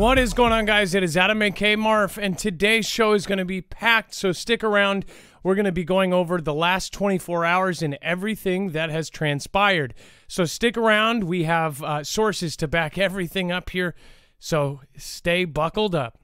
What is going on, guys? It is Adam MK Marf, and today's show is going to be packed, so stick around. We're going to be going over the last 24 hours and everything that has transpired. So stick around. We have uh, sources to back everything up here, so stay buckled up.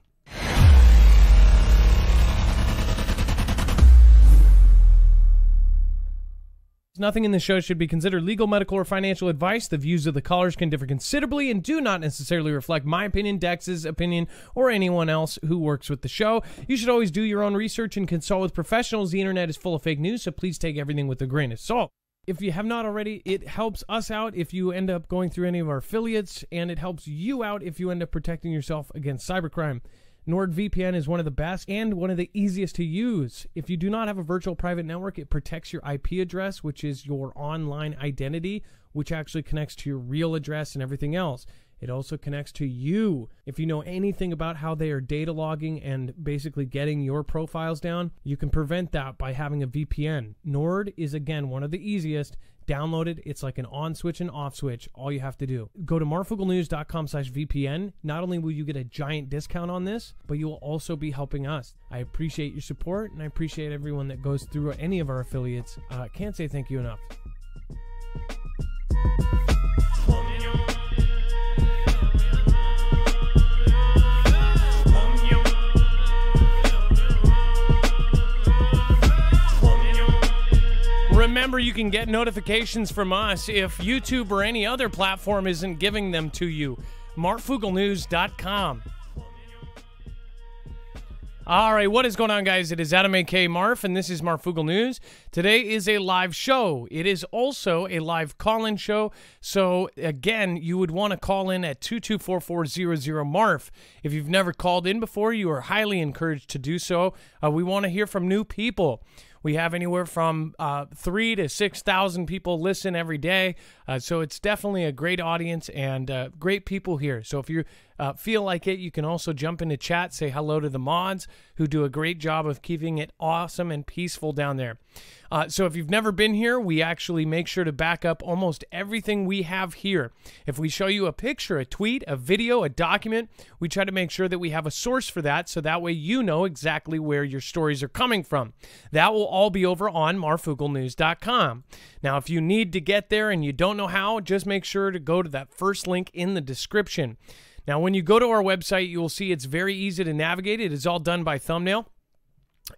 Nothing in the show should be considered legal, medical, or financial advice. The views of the callers can differ considerably and do not necessarily reflect my opinion, Dex's opinion, or anyone else who works with the show. You should always do your own research and consult with professionals. The internet is full of fake news, so please take everything with a grain of salt. If you have not already, it helps us out if you end up going through any of our affiliates, and it helps you out if you end up protecting yourself against cybercrime. NordVPN is one of the best and one of the easiest to use. If you do not have a virtual private network, it protects your IP address, which is your online identity, which actually connects to your real address and everything else. It also connects to you. If you know anything about how they are data logging and basically getting your profiles down, you can prevent that by having a VPN. Nord is again one of the easiest. Download it. It's like an on switch and off switch. All you have to do. Go to marfooglenews.com slash VPN. Not only will you get a giant discount on this, but you will also be helping us. I appreciate your support and I appreciate everyone that goes through any of our affiliates. Uh, can't say thank you enough. Remember, you can get notifications from us if YouTube or any other platform isn't giving them to you. MarfoogleNews.com. All right, what is going on, guys? It is Adam A.K. Marf, and this is Marfoogle News. Today is a live show. It is also a live call-in show. So, again, you would want to call in at 224-400-MARF. If you've never called in before, you are highly encouraged to do so. Uh, we want to hear from new people. We have anywhere from uh, three to 6,000 people listen every day. Uh, so it's definitely a great audience and uh, great people here. So if you uh, feel like it, you can also jump into chat, say hello to the mods who do a great job of keeping it awesome and peaceful down there. Uh, so if you've never been here, we actually make sure to back up almost everything we have here. If we show you a picture, a tweet, a video, a document, we try to make sure that we have a source for that so that way you know exactly where your stories are coming from. That will all be over on marfooglenews.com. Now, if you need to get there and you don't know how, just make sure to go to that first link in the description. Now, when you go to our website, you will see it's very easy to navigate. It is all done by thumbnail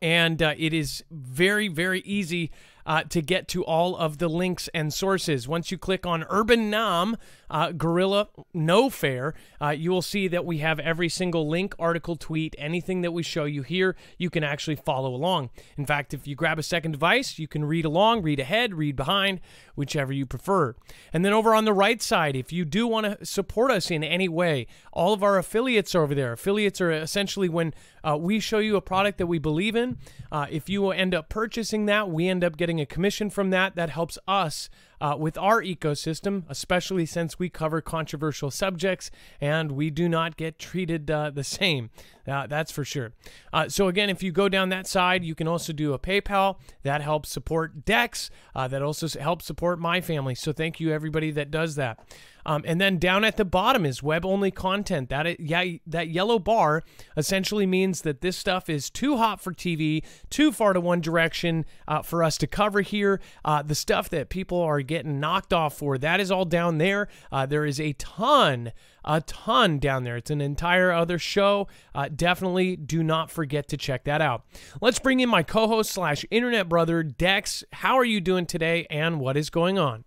and uh, it is very very easy uh, to get to all of the links and sources. Once you click on Urban Nam uh, Gorilla No Fair, uh, you will see that we have every single link, article, tweet, anything that we show you here, you can actually follow along. In fact, if you grab a second device, you can read along, read ahead, read behind, whichever you prefer. And then over on the right side, if you do want to support us in any way, all of our affiliates are over there. Affiliates are essentially when uh, we show you a product that we believe in. Uh, if you end up purchasing that, we end up getting a commission from that. That helps us uh, with our ecosystem, especially since we cover controversial subjects and we do not get treated uh, the same. Uh, that's for sure. Uh, so, again, if you go down that side, you can also do a PayPal. That helps support Dex. Uh, that also helps support my family. So, thank you, everybody that does that. Um, and then down at the bottom is web only content. That yeah, that yellow bar essentially means that this stuff is too hot for TV, too far to one direction uh, for us to cover here. Uh, the stuff that people are getting knocked off for, that is all down there. Uh, there is a ton a ton down there. It's an entire other show. Uh, definitely do not forget to check that out. Let's bring in my co host slash internet brother, Dex. How are you doing today and what is going on?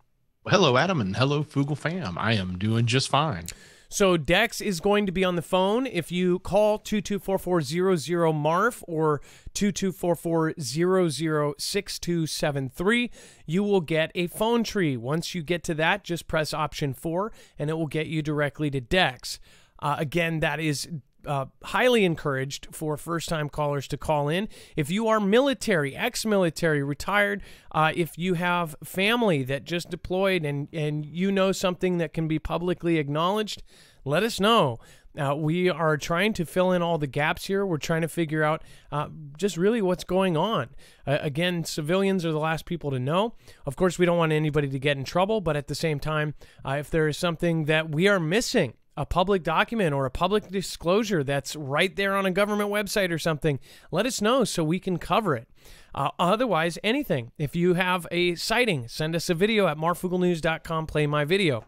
Hello, Adam, and hello, Foogle fam. I am doing just fine. So Dex is going to be on the phone. If you call 224400MARF or 2244006273, you will get a phone tree. Once you get to that, just press option 4 and it will get you directly to Dex. Uh, again, that is uh, highly encouraged for first time callers to call in. If you are military, ex military, retired, uh, if you have family that just deployed and, and you know something that can be publicly acknowledged, let us know. Uh, we are trying to fill in all the gaps here. We're trying to figure out uh, just really what's going on. Uh, again, civilians are the last people to know. Of course, we don't want anybody to get in trouble, but at the same time, uh, if there is something that we are missing, a public document or a public disclosure that's right there on a government website or something, let us know so we can cover it. Uh, otherwise, anything. If you have a sighting, send us a video at marfooglenews.com, play my video.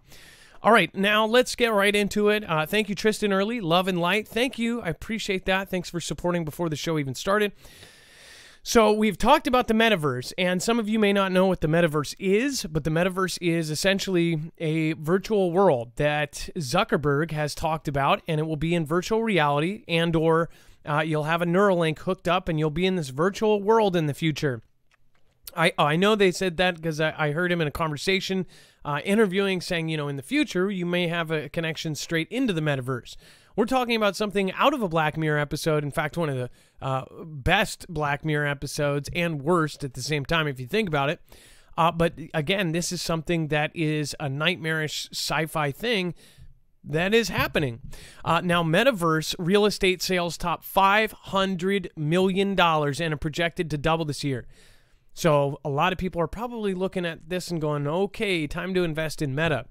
All right, now let's get right into it. Uh, thank you, Tristan Early, Love and Light. Thank you. I appreciate that. Thanks for supporting before the show even started. So, we've talked about the metaverse, and some of you may not know what the metaverse is, but the metaverse is essentially a virtual world that Zuckerberg has talked about, and it will be in virtual reality and or uh, you'll have a Neuralink hooked up, and you'll be in this virtual world in the future. I I know they said that because I, I heard him in a conversation uh, interviewing, saying you know in the future you may have a connection straight into the metaverse. We're talking about something out of a Black Mirror episode. In fact, one of the uh, best Black Mirror episodes and worst at the same time, if you think about it. Uh, but again, this is something that is a nightmarish sci fi thing that is happening. Uh, now, Metaverse real estate sales top $500 million and are projected to double this year. So, a lot of people are probably looking at this and going, okay, time to invest in Meta.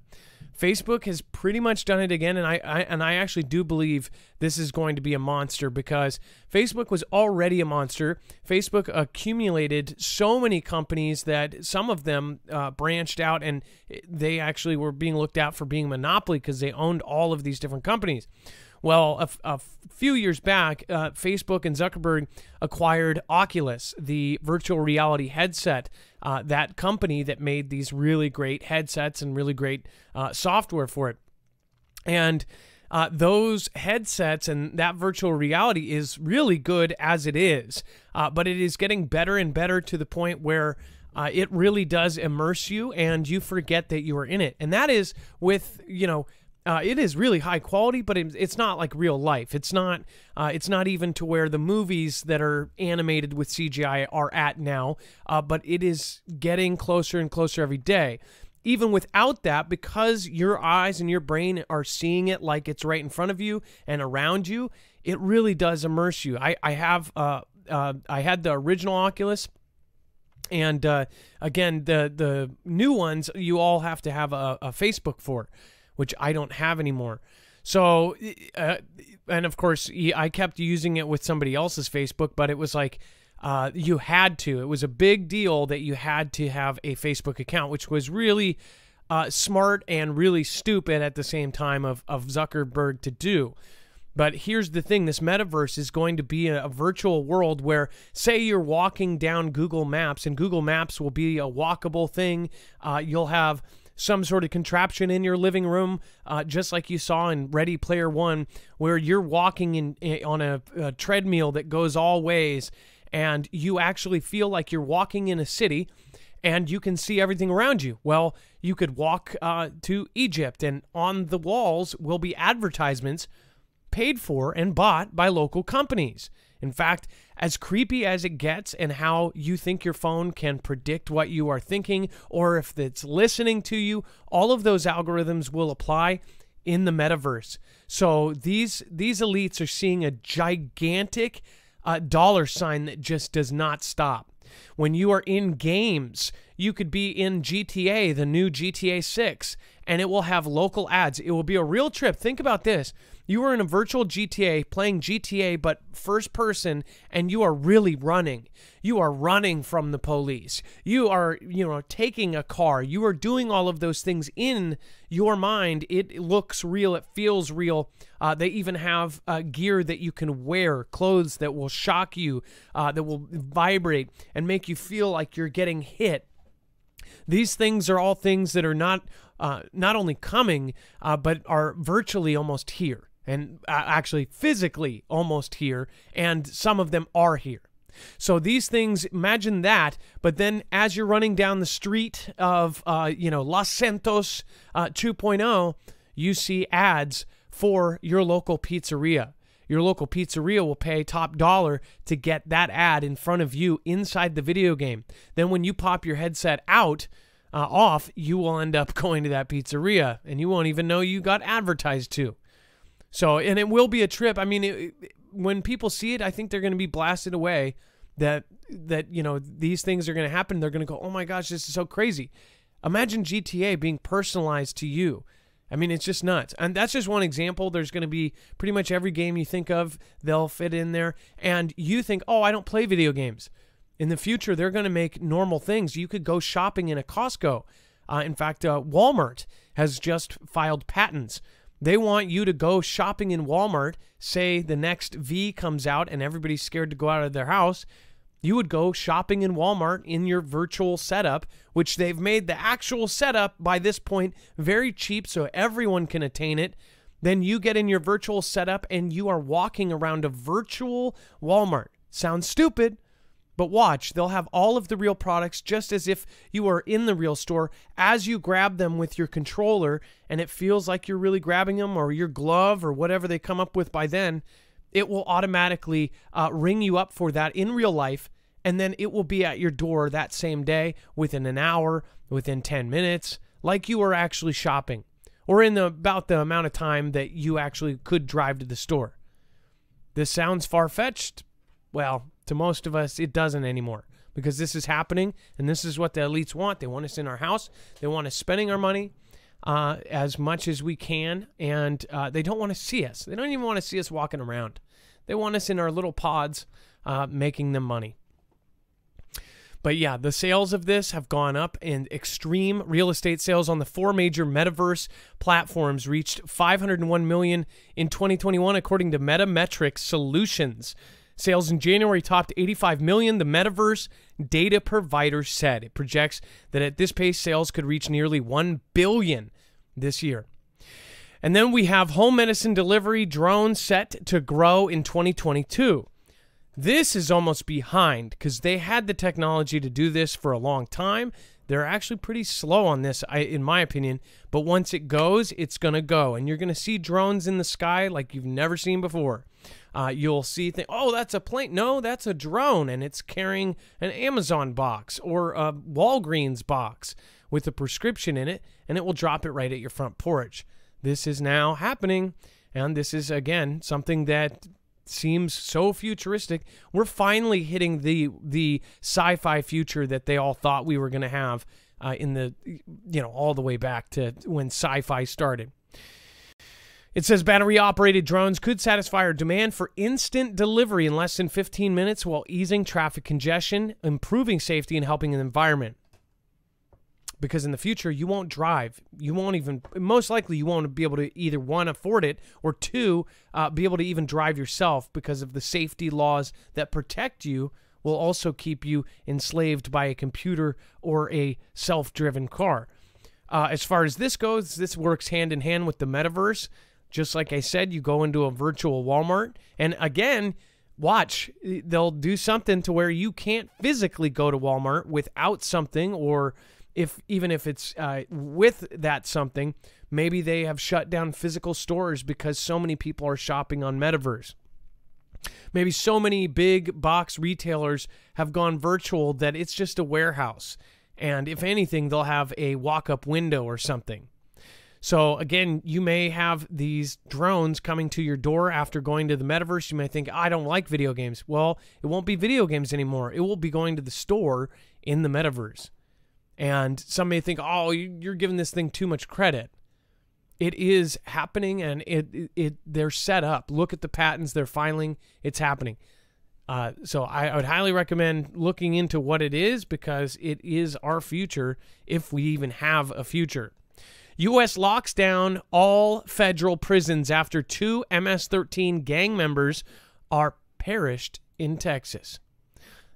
Facebook has pretty much done it again, and I, I, and I actually do believe this is going to be a monster because Facebook was already a monster. Facebook accumulated so many companies that some of them uh, branched out, and they actually were being looked at for being a monopoly because they owned all of these different companies. Well, a, a few years back, uh, Facebook and Zuckerberg acquired Oculus, the virtual reality headset, uh, that company that made these really great headsets and really great uh, software for it. And uh, those headsets and that virtual reality is really good as it is, uh, but it is getting better and better to the point where uh, it really does immerse you and you forget that you are in it. And that is with, you know, uh, it is really high quality, but it, it's not like real life. It's not. Uh, it's not even to where the movies that are animated with CGI are at now. Uh, but it is getting closer and closer every day. Even without that, because your eyes and your brain are seeing it like it's right in front of you and around you, it really does immerse you. I I have uh, uh I had the original Oculus and uh, again the the new ones you all have to have a, a Facebook for which I don't have anymore. So, uh, and of course, I kept using it with somebody else's Facebook, but it was like uh, you had to. It was a big deal that you had to have a Facebook account, which was really uh, smart and really stupid at the same time of, of Zuckerberg to do. But here's the thing this metaverse is going to be a, a, virtual world where, say, you're walking down Google Maps, and Google Maps will be a walkable thing. Uh, you'll have some sort of contraption in your living room, uh, just like you saw in Ready Player One, where you're walking in, in on a, a treadmill that goes all ways, and you actually feel like you're walking in a city, and you can see everything around you. Well, you could walk uh, to Egypt, and on the walls will be advertisements paid for and bought by local companies. In fact, as creepy as it gets, and how you think your phone can predict what you are thinking or if it's listening to you, all of those algorithms will apply in the metaverse. So these these elites are seeing a gigantic uh, dollar sign that just does not stop. When you are in games, you could be in GTA, the new GTA 6, and it will have local ads. It will be a real trip. Think about this. You are in a virtual GTA playing GTA, but first person, and you are really running. You are running from the police. You are, you know, taking a car. You are doing all of those things in your mind. It looks real. It feels real. Uh, they even have uh, gear that you can wear, clothes that will shock you, uh, that will vibrate and make you feel like you're getting hit. These things are all things that are not uh, not only coming, uh, but are virtually almost here and uh, actually physically almost here, and some of them are here. So these things, imagine that. But then, as you're running down the street of, uh, you know, Los Santos uh, 2.0, you see ads for your local pizzeria. Your local pizzeria will pay top dollar to get that ad in front of you inside the video game. Then, when you pop your headset out, uh, off, you will end up going to that pizzeria and you won't even know you got advertised to. So, and it will be a trip. I mean, it, when people see it, I think they're going to be blasted away that that you know these things are going to happen. They're going to go, "Oh my gosh, this is so crazy." Imagine GTA being personalized to you. I mean, it's just nuts. And that's just one example. There's going to be pretty much every game you think of, they'll fit in there. And you think, oh, I don't play video games. In the future, they're going to make normal things. You could go shopping in a Costco. Uh, in fact, uh, Walmart has just filed patents. They want you to go shopping in Walmart. Say the next V comes out and everybody's scared to go out of their house you would go shopping in Walmart in your virtual setup, which they've made the actual setup by this point very cheap so everyone can attain it. Then you get in your virtual setup and you are walking around a virtual Walmart. Sounds stupid, but watch, they'll have all of the real products just as if you are in the real store as you grab them with your controller and it feels like you're really grabbing them or your glove or whatever they come up with by then it will automatically uh, ring you up for that in real life and then it will be at your door that same day within an hour within 10 minutes like you are actually shopping or in the, about the amount of time that you actually could drive to the store. This sounds far-fetched. Well to most of us it doesn't anymore because this is happening and this is what the elites want they want us in our house they want us spending our money uh, as much as we can, and uh, they don't want to see us. They don't even want to see us walking around. They want us in our little pods, uh, making them money. But yeah, the sales of this have gone up, and extreme real estate sales on the four major metaverse platforms reached 501 million in 2021, according to Metametrics Solutions. Sales in January topped 85 million. The metaverse data provider said it projects that at this pace, sales could reach nearly 1 billion this year. And then we have home medicine delivery drones set to grow in 2022. This is almost behind because they had the technology to do this for a long time. They're actually pretty slow on this, in my opinion. But once it goes, it's going to go. And you're going to see drones in the sky like you've never seen before. Uh, you'll see, think, oh, that's a plane. No, that's a drone, and it's carrying an Amazon box or a Walgreens box with a prescription in it, and it will drop it right at your front porch. This is now happening, and this is again something that seems so futuristic. We're finally hitting the the sci-fi future that they all thought we were going to have uh, in the you know all the way back to when sci-fi started. It says battery operated drones could satisfy our demand for instant delivery in less than 15 minutes while easing traffic congestion, improving safety, and helping the environment. Because in the future, you won't drive. You won't even, most likely, you won't be able to either one, afford it, or two, uh, be able to even drive yourself because of the safety laws that protect you will also keep you enslaved by a computer or a self driven car. Uh, as far as this goes, this works hand in hand with the metaverse. Just like I said, you go into a virtual Walmart, and again, watch, they'll do something to where you can't physically go to Walmart without something, or if even if it's uh, with that something, maybe they have shut down physical stores because so many people are shopping on Metaverse. Maybe so many big box retailers have gone virtual that it's just a warehouse. And if anything, they'll have a walk up window or something. So again, you may have these drones coming to your door after going to the metaverse. You may think, I don't like video games. Well, it won't be video games anymore. It will be going to the store in the metaverse. And some may think, oh, you're giving this thing too much credit. It is happening, and it, it, it they're set up. Look at the patents they're filing. It's happening. Uh, so I, I would highly recommend looking into what it is because it is our future if we even have a future. U.S. locks down all federal prisons after two MS 13 gang members are perished in Texas.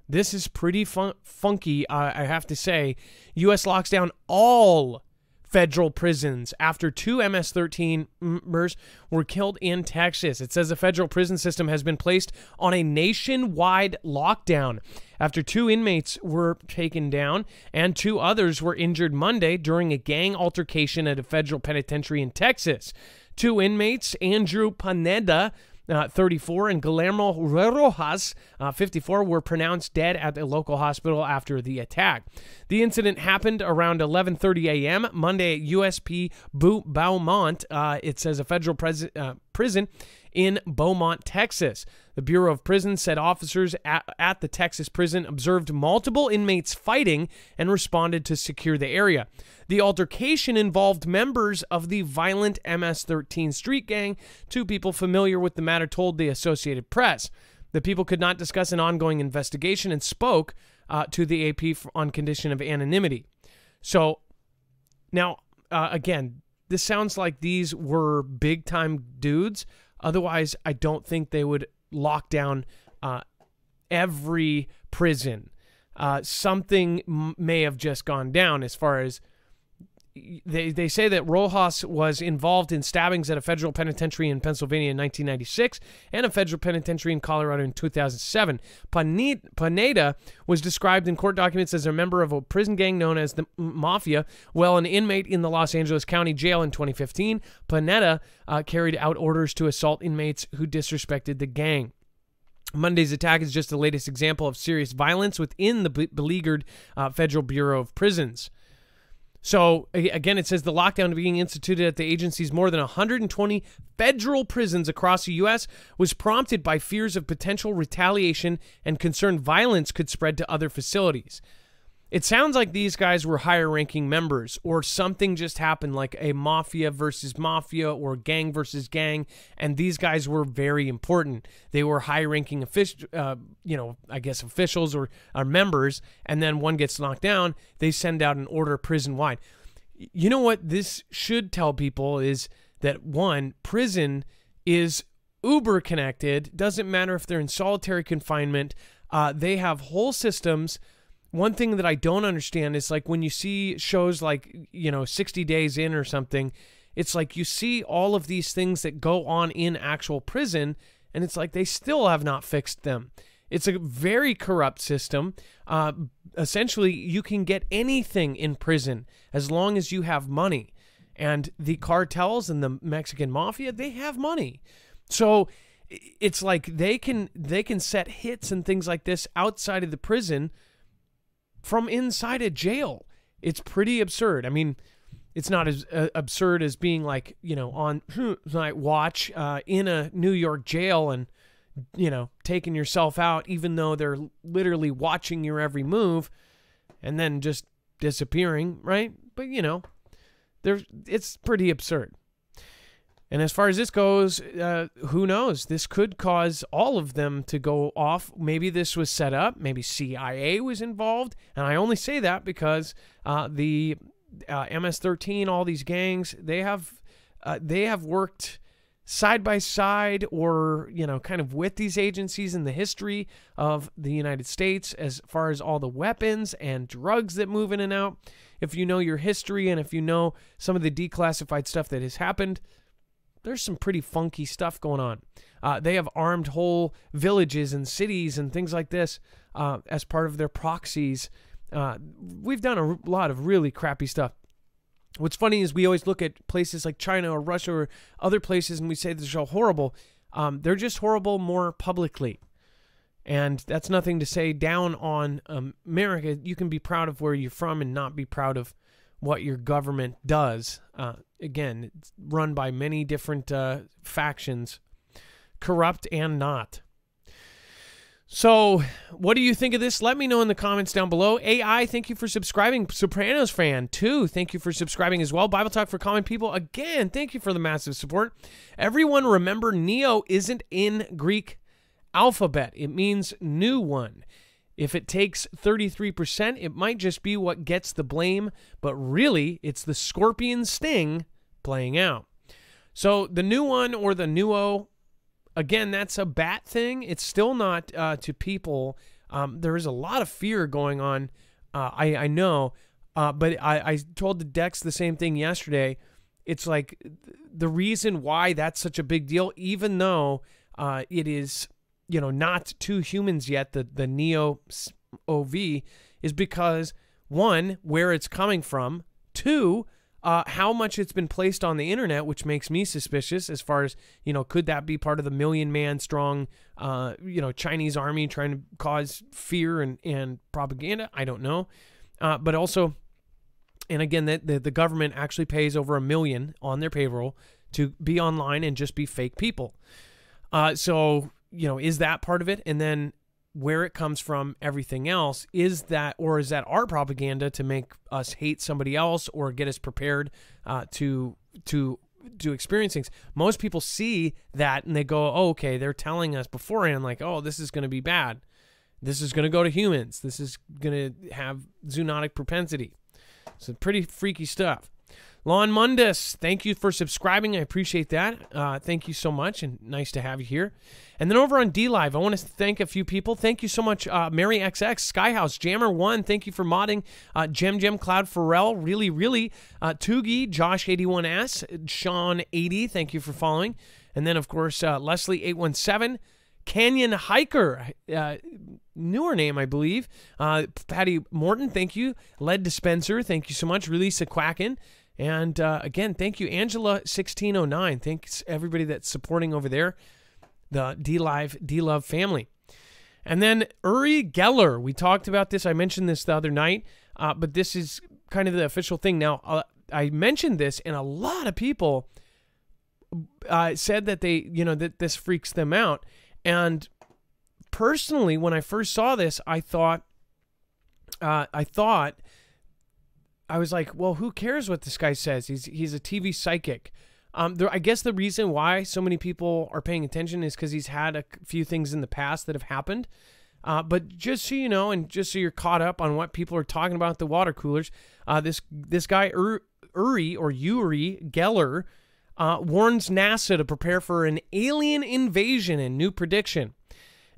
This is pretty fun- funky, uh, I have to say. U.S. locks down all federal prisons after two MS 13 members were killed in Texas. It says the federal prison system has been placed on a nationwide lockdown after two inmates were taken down and two others were injured Monday during a gang altercation at a federal penitentiary in Texas. Two inmates, Andrew Pineda, uh, 34, and Guillermo Rojas, uh, 54, were pronounced dead at a local hospital after the attack. The incident happened around 11:30 a.m. Monday at USP Beaumont. Uh, it says a federal uh, Prison in Beaumont, Texas. The Bureau of Prisons said officers at, at the Texas prison observed multiple inmates fighting and responded to secure the area. The altercation involved members of the violent MS 13 street gang. Two people familiar with the matter told the Associated Press. The people could not discuss an ongoing investigation and spoke uh, to the AP on condition of anonymity. So now, uh, again, this sounds like these were big time dudes. Otherwise, I don't think they would lock down uh, every prison. Uh, something m- may have just gone down as far as they, they say that Rojas was involved in stabbings at a federal penitentiary in Pennsylvania in 1996 and a federal penitentiary in Colorado in 2007. Pineda was described in court documents as a member of a prison gang known as the Mafia, while an inmate in the Los Angeles County Jail in 2015. Pineda uh, carried out orders to assault inmates who disrespected the gang. Monday's attack is just the latest example of serious violence within the beleaguered uh, Federal Bureau of Prisons. So again, it says the lockdown being instituted at the agency's more than 120 federal prisons across the U.S. was prompted by fears of potential retaliation and concern violence could spread to other facilities. It sounds like these guys were higher ranking members, or something just happened like a mafia versus mafia or gang versus gang, and these guys were very important. They were high ranking official, uh, you know, I guess officials or, or members, and then one gets knocked down, they send out an order prison wide. You know what this should tell people is that one, prison is uber connected, doesn't matter if they're in solitary confinement, uh, they have whole systems one thing that I don't understand is like when you see shows like, you know, 60 Days In or something, it's like you see all of these things that go on in actual prison, and it's like they still have not fixed them. It's a very corrupt system. Uh, essentially, you can get anything in prison as long as you have money. And the cartels and the Mexican mafia, they have money. So it's like they can they can set hits and things like this outside of the prison from inside a jail. It's pretty absurd. I mean, it's not as uh, absurd as being like, you know, on night watch uh, in a New York jail and, you know, taking yourself out, even though they're literally watching your every move and then just disappearing, right? But, you know, there's, it's pretty absurd. And as far as this goes, uh, who knows? This could cause all of them to go off. Maybe this was set up. Maybe CIA was involved. And I only say that because uh, the uh, MS-13, all these gangs, they have uh, they have worked side by side or you know kind of with these agencies in the history of the United States as far as all the weapons and drugs that move in and out. If you know your history and if you know some of the declassified stuff that has happened there's some pretty funky stuff going on. Uh, they have armed whole villages and cities and things like this uh, as part of their proxies. Uh, we've done a lot of really crappy stuff. What's funny is we always look at places like China or Russia or other places and we say they're so horrible. Um, they're just horrible more publicly. And that's nothing to say down on America. You can be proud of where you're from and not be proud of what your government does. Uh, again, it's run by many different uh, factions, corrupt and not. So, what do you think of this? Let me know in the comments down below. AI, thank you for subscribing. Sopranos fan, too, thank you for subscribing as well. Bible Talk for Common People, again, thank you for the massive support. Everyone, remember, Neo isn't in Greek alphabet, it means new one. If it takes 33%, it might just be what gets the blame, but really, it's the scorpion sting playing out. So the new one or the nuo, again, that's a bat thing. It's still not uh, to people. Um, there is a lot of fear going on. Uh, I, I know, uh, but I, I told the Dex the same thing yesterday. It's like the reason why that's such a big deal, even though uh, it is you know, not two humans yet, the, the Neo OV, is because one, where it's coming from, two, uh, how much it's been placed on the internet, which makes me suspicious as far as, you know, could that be part of the million man strong, uh, you know, Chinese army trying to cause fear and, and propaganda? I don't know. Uh, but also, and again, that the, the government actually pays over a million on their payroll to be online and just be fake people. Uh, so, you know, is that part of it? And then where it comes from, everything else, is that, or is that our propaganda to make us hate somebody else or get us prepared uh, to, to, to experience things. Most people see that and they go, oh, okay, they're telling us beforehand, like, oh, this is going to be bad. This is going to go to humans. This is going to have zoonotic propensity. So pretty freaky stuff. Lon Mundus, thank you for subscribing. I appreciate that. Uh, thank you so much, and nice to have you here. And then over on DLive, I want to thank a few people. Thank you so much, uh, Mary XX, Skyhouse, Jammer One. Thank you for modding. Uh, Gem Gem Cloud Pharrell, really, really. Uh, Tugi, Josh 81S, Sean 80. Thank you for following. And then of course uh, Leslie 817. Canyon Hiker, uh, newer name, I believe. Uh, Patty Morton, thank you. Lead Dispenser, thank you so much. Release a Quacken. And uh, again, thank you, Angela1609. Thanks everybody that's supporting over there, the DLive, D Love family. And then Uri Geller, we talked about this. I mentioned this the other night, uh, but this is kind of the official thing. Now, uh, I mentioned this, and a lot of people uh, said that they, you know, that this freaks them out. And personally, when I first saw this, I thought, uh, I thought I was like, well, who cares what this guy says? He's he's a TV psychic. Um, there, I guess the reason why so many people are paying attention is because he's had a few things in the past that have happened. Uh, but just so you know, and just so you're caught up on what people are talking about the water coolers, uh, this this guy Ur, Uri or Uri Geller uh, warns NASA to prepare for an alien invasion in new prediction.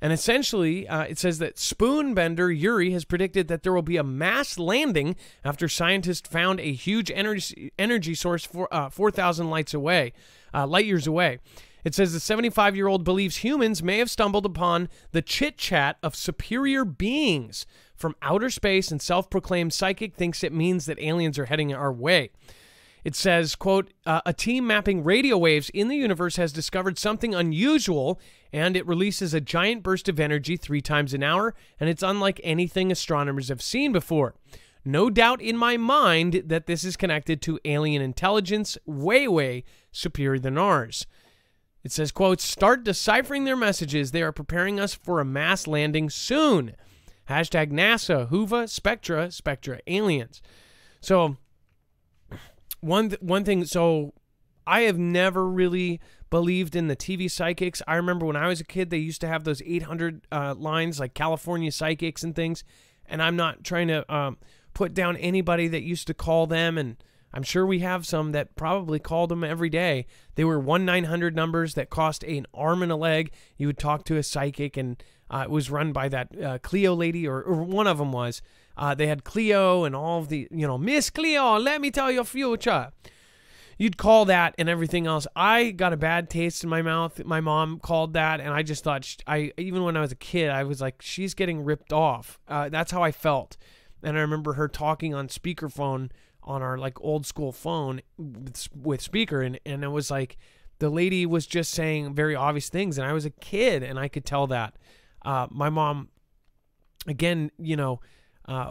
And essentially, uh, it says that spoonbender Yuri has predicted that there will be a mass landing after scientists found a huge energy energy source for uh, 4,000 lights away, uh, light years away. It says the 75 year old believes humans may have stumbled upon the chit chat of superior beings from outer space, and self proclaimed psychic thinks it means that aliens are heading our way. It says, quote, uh, a team mapping radio waves in the universe has discovered something unusual and it releases a giant burst of energy three times an hour, and it's unlike anything astronomers have seen before. No doubt in my mind that this is connected to alien intelligence way, way superior than ours. It says, quote, start deciphering their messages. They are preparing us for a mass landing soon. Hashtag NASA, Hoover, Spectra, Spectra, aliens. So one one thing. So I have never really believed in the TV psychics. I remember when I was a kid, they used to have those 800 uh, lines like California psychics and things. And I'm not trying to um, put down anybody that used to call them. And I'm sure we have some that probably called them every day. They were 1 900 numbers that cost an arm and a leg. You would talk to a psychic, and uh, it was run by that uh, Cleo lady, or, or one of them was. Uh, they had Cleo and all of the, you know, Miss Cleo, let me tell your future. You'd call that and everything else. I got a bad taste in my mouth. My mom called that, and I just thought, she, I even when I was a kid, I was like, she's getting ripped off. Uh, that's how I felt. And I remember her talking on speakerphone on our like old school phone with, with speaker, and and it was like the lady was just saying very obvious things, and I was a kid, and I could tell that. Uh, my mom, again, you know uh,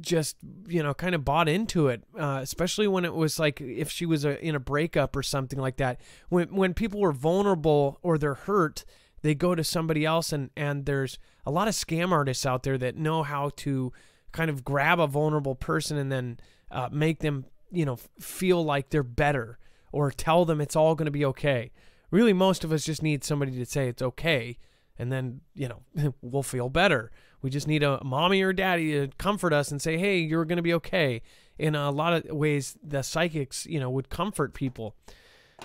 just you know kind of bought into it uh, especially when it was like if she was a, in a breakup or something like that. When when people were vulnerable or they're hurt they go to somebody else and and there's a lot of scam artists out there that know how to kind of grab a vulnerable person and then uh, make them you know feel like they're better or tell them it's all going to be okay. Really most of us just need somebody to say it's okay and then you know we'll feel better we just need a mommy or daddy to comfort us and say, hey, you're going to be okay. In a lot of ways, the psychics, you know, would comfort people.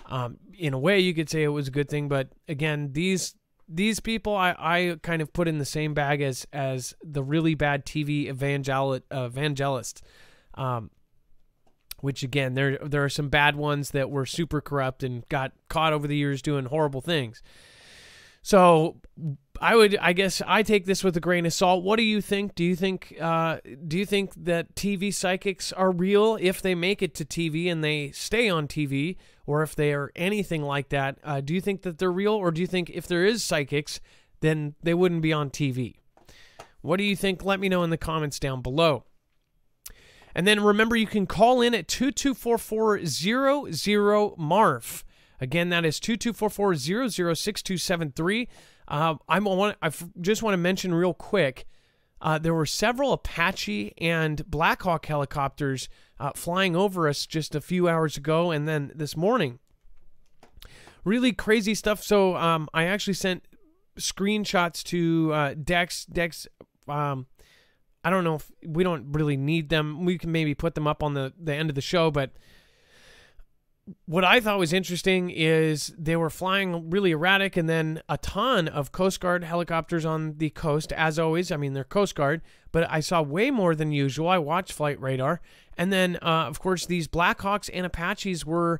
Um, in a way, you could say it was a good thing, but again, these these people I, I kind of put in the same bag as as the really bad TV evangel evangelists. Um, which again, there there are some bad ones that were super corrupt and got caught over the years doing horrible things. So I would, I guess, I take this with a grain of salt. What do you think? Do you think, uh, do you think that TV psychics are real if they make it to TV and they stay on TV, or if they are anything like that? Uh, do you think that they're real, or do you think if there is psychics, then they wouldn't be on TV? What do you think? Let me know in the comments down below. And then remember, you can call in at 2244 00 MARF. Again, that is 2244-006273. Uh, I'm on, I just want to mention real quick, uh, there were several Apache and Blackhawk helicopters uh, flying over us just a few hours ago and then this morning. Really crazy stuff. So um, I actually sent screenshots to uh, Dex. Dex, um, I don't know if we don't really need them. We can maybe put them up on the, the end of the show, but what I thought was interesting is they were flying really erratic, and then a ton of Coast Guard helicopters on the coast, as always. I mean, they're Coast Guard, but I saw way more than usual. I watched Flight Radar. And then, uh, of course, these Blackhawks and Apaches were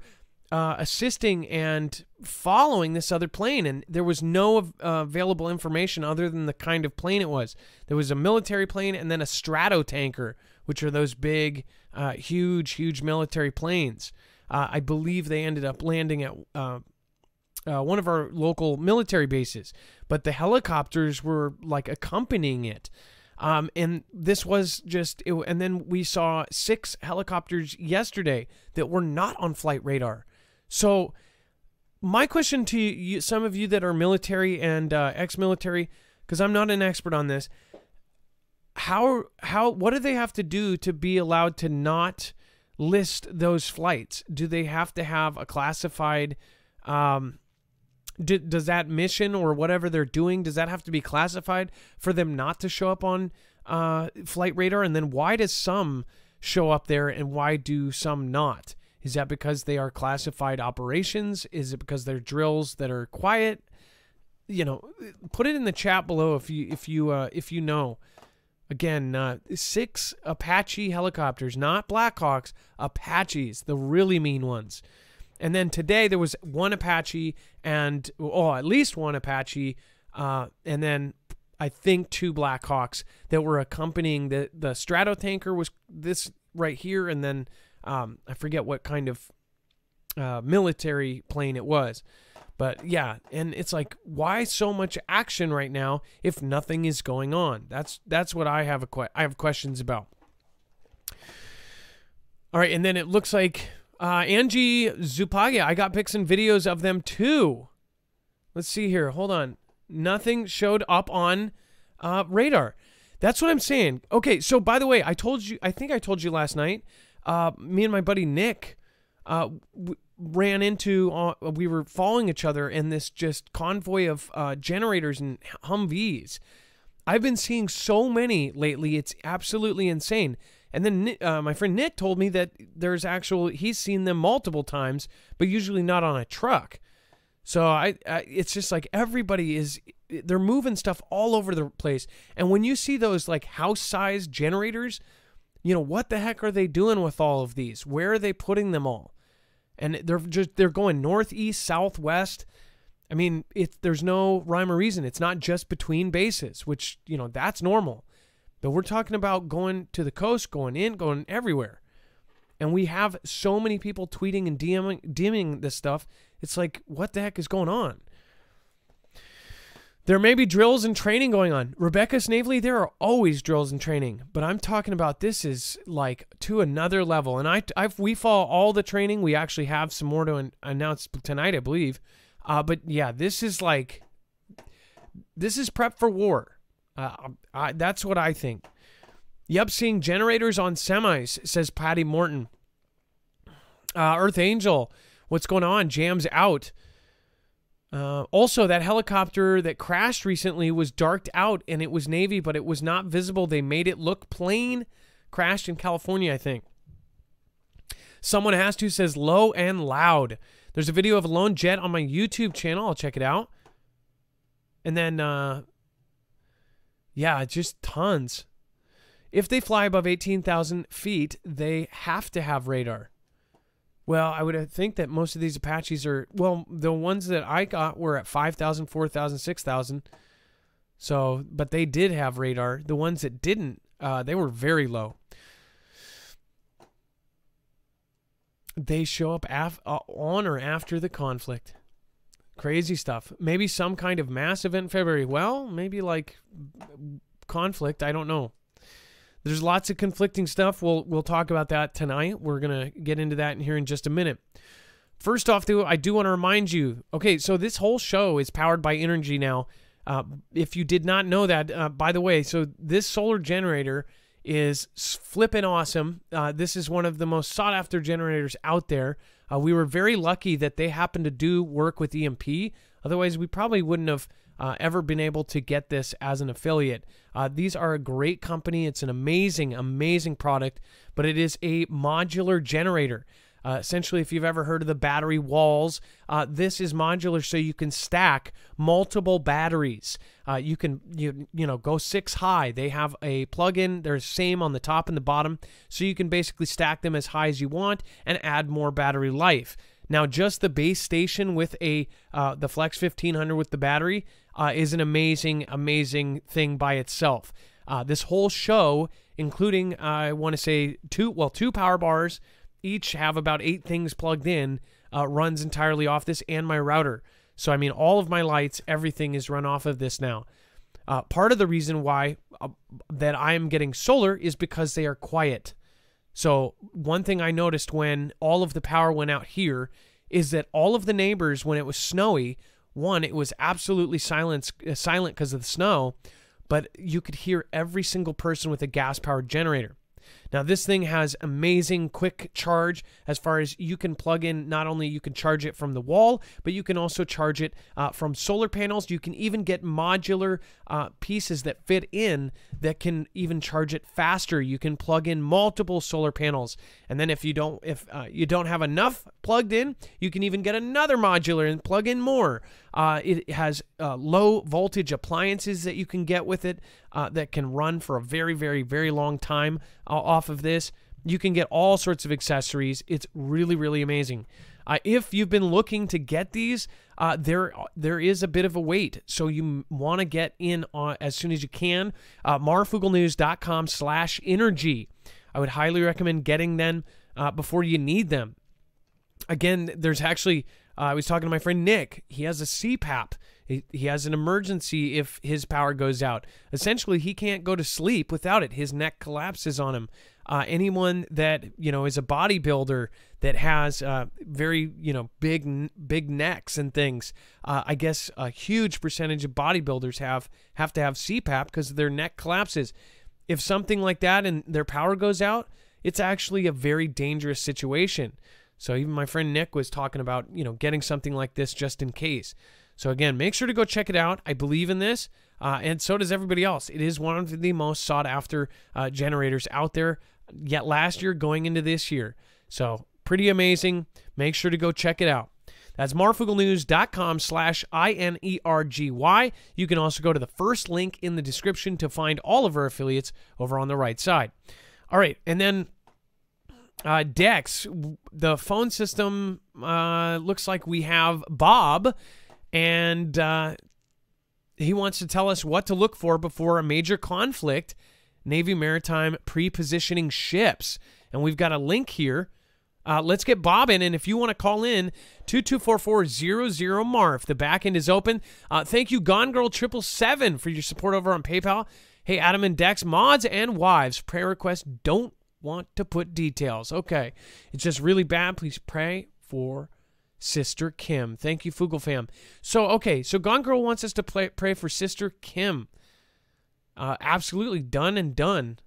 uh, assisting and following this other plane, and there was no uh, available information other than the kind of plane it was. There was a military plane and then a strato tanker, which are those big, uh, huge, huge military planes. Uh, I believe they ended up landing at uh, uh, one of our local military bases, but the helicopters were like accompanying it. Um, and this was just, it, and then we saw six helicopters yesterday that were not on flight radar. So, my question to you, some of you that are military and uh, ex-military, because I'm not an expert on this, how how what do they have to do to be allowed to not list those flights? Do they have to have a classified? Um, do, does that mission or whatever they're doing does that have to be classified for them not to show up on uh, flight radar? And then why does some show up there and why do some not? Is that because they are classified operations? Is it because they're drills that are quiet? You know, put it in the chat below if you if you uh, if you know. Again, uh, six Apache helicopters, not Blackhawks, Apaches, the really mean ones. And then today there was one Apache and, oh, at least one Apache, uh, and then I think two Blackhawks that were accompanying the the Strato tanker was this right here, and then um, I forget what kind of uh, military plane it was. But yeah, and it's like, why so much action right now if nothing is going on? That's that's what I have a que- I have questions about. All right, and then it looks like uh, Angie Zupagia. I got pics and videos of them too. Let's see here. Hold on. Nothing showed up on uh, radar. That's what I'm saying. Okay, so by the way, I told you. I think I told you last night. Uh, me and my buddy Nick. Uh, ran into uh, we were following each other in this just convoy of uh, generators and Humvees. I've been seeing so many lately; it's absolutely insane. And then uh, my friend Nick told me that there's actual he's seen them multiple times, but usually not on a truck. So I, I it's just like everybody is they're moving stuff all over the place. And when you see those like house-sized generators, you know what the heck are they doing with all of these? Where are they putting them all? And they're just they're going northeast, southwest. I mean, it's there's no rhyme or reason. It's not just between bases, which you know that's normal. But we're talking about going to the coast, going in, going everywhere. And we have so many people tweeting and DMing, DMing this stuff. It's like, what the heck is going on? There may be drills and training going on. Rebecca Snavely, there are always drills and training, but I'm talking about this is like to another level. And I, I've, we follow all the training. We actually have some more to an, announce tonight, I believe. Uh, but yeah, this is like, this is prep for war. Uh, I, that's what I think. Yep, seeing generators on semis, says Patty Morton. Uh, Earth Angel, what's going on? Jams out. Uh, also, that helicopter that crashed recently was darked out and it was Navy, but it was not visible. They made it look plain. Crashed in California, I think. Someone has to says low and loud. There's a video of a lone jet on my YouTube channel. I'll check it out. And then, uh, yeah, just tons. If they fly above 18,000 feet, they have to have radar. Well, I would think that most of these Apaches are, well, the ones that I got were at 5,000, 4,000, 6,000. So, but they did have radar. The ones that didn't, uh, they were very low. They show up af- uh, on or after the conflict. Crazy stuff. Maybe some kind of mass event in February. Well, maybe like conflict. I don't know. There's lots of conflicting stuff. We'll we'll talk about that tonight. We're gonna get into that in here in just a minute. First off, though, I do want to remind you. Okay, so this whole show is powered by Inergy now. Uh, if you did not know that, uh, by the way, so this solar generator is flipping awesome. Uh, this is one of the most sought after generators out there. Uh, we were very lucky that they happened to do work with EMP. Otherwise, we probably wouldn't have uh, ever been able to get this as an affiliate. Uh, these are a great company. It's an amazing, amazing product, but it is a modular generator. Uh, essentially, if you've ever heard of the battery walls, uh, this is modular, so you can stack multiple batteries. Uh, you can you you know go six high. They have a plug-in. They're the same on the top and the bottom, so you can basically stack them as high as you want and add more battery life. Now, just the base station with a uh, the Flex 1500 with the battery uh, is an amazing, amazing thing by itself. Uh, this whole show, including I want to say two well two power bars each have about eight things plugged in, uh, runs entirely off this and my router. So, I mean, all of my lights, everything is run off of this now. Uh, part of the reason why uh, that I am getting solar is because they are quiet. So, one thing I noticed when all of the power went out here is that all of the neighbors, when it was snowy, one, it was absolutely silent, uh, silent because of the snow, but you could hear every single person with a gas powered generator. Now this thing has amazing quick charge as far as you can plug in not only you can charge it from the wall, but you can also charge it uh, from solar panels. You can even get modular uh, pieces that fit in that can even charge it faster. You can plug in multiple solar panels, and then if you don't if uh, you don't have enough plugged in, you can even get another modular and plug in more. Uh, it has uh, low voltage appliances that you can get with it uh, that can run for a very, very, very long time off of this. You can get all sorts of accessories. It's really, really amazing. Uh, if you've been looking to get these, uh, there there is a bit of a wait, so you want to get in on, as soon as you can. Uh, slash Inergy. I would highly recommend getting them uh, before you need them. Again, there's actually uh, I was talking to my friend Nick. He has a CPAP. He, has an emergency if his power goes out. Essentially, he can't go to sleep without it. His neck collapses on him. Uh, anyone that you know is a bodybuilder that has uh, very you know big big necks and things. Uh, I guess a huge percentage of bodybuilders have have to have CPAP because their neck collapses. If something like that and their power goes out, it's actually a very dangerous situation. So even my friend Nick was talking about, you know, getting something like this just in case. So again, make sure to go check it out. I believe in this, uh, and so does everybody else. It is one of the most sought after uh, generators out there. Yet last year, going into this year, so pretty amazing. Make sure to go check it out. That's marfooglenews.com slash I-N-E-R-G-Y. You can also go to the first link in the description to find all of our affiliates over on the right side. All right, and then uh, Dex, the phone system uh, looks like we have Bob, and uh, he wants to tell us what to look for before a major conflict. Navy Maritime pre-positioning ships, and we've got a link here. Uh, let's get Bob in, and if you want to call in, 2244-00-MARF. The back end is open. Uh, thank you, Gone Girl Triple Seven, for your support over on PayPal. Hey, Adam and Dex, mods and wives, prayer requests don't want to put details. Okay. It's just really bad. Please pray for Sister Kim. Thank you, Foogle fam. So, okay. So, Gone Girl wants us to play, pray for Sister Kim. Uh, absolutely done and done.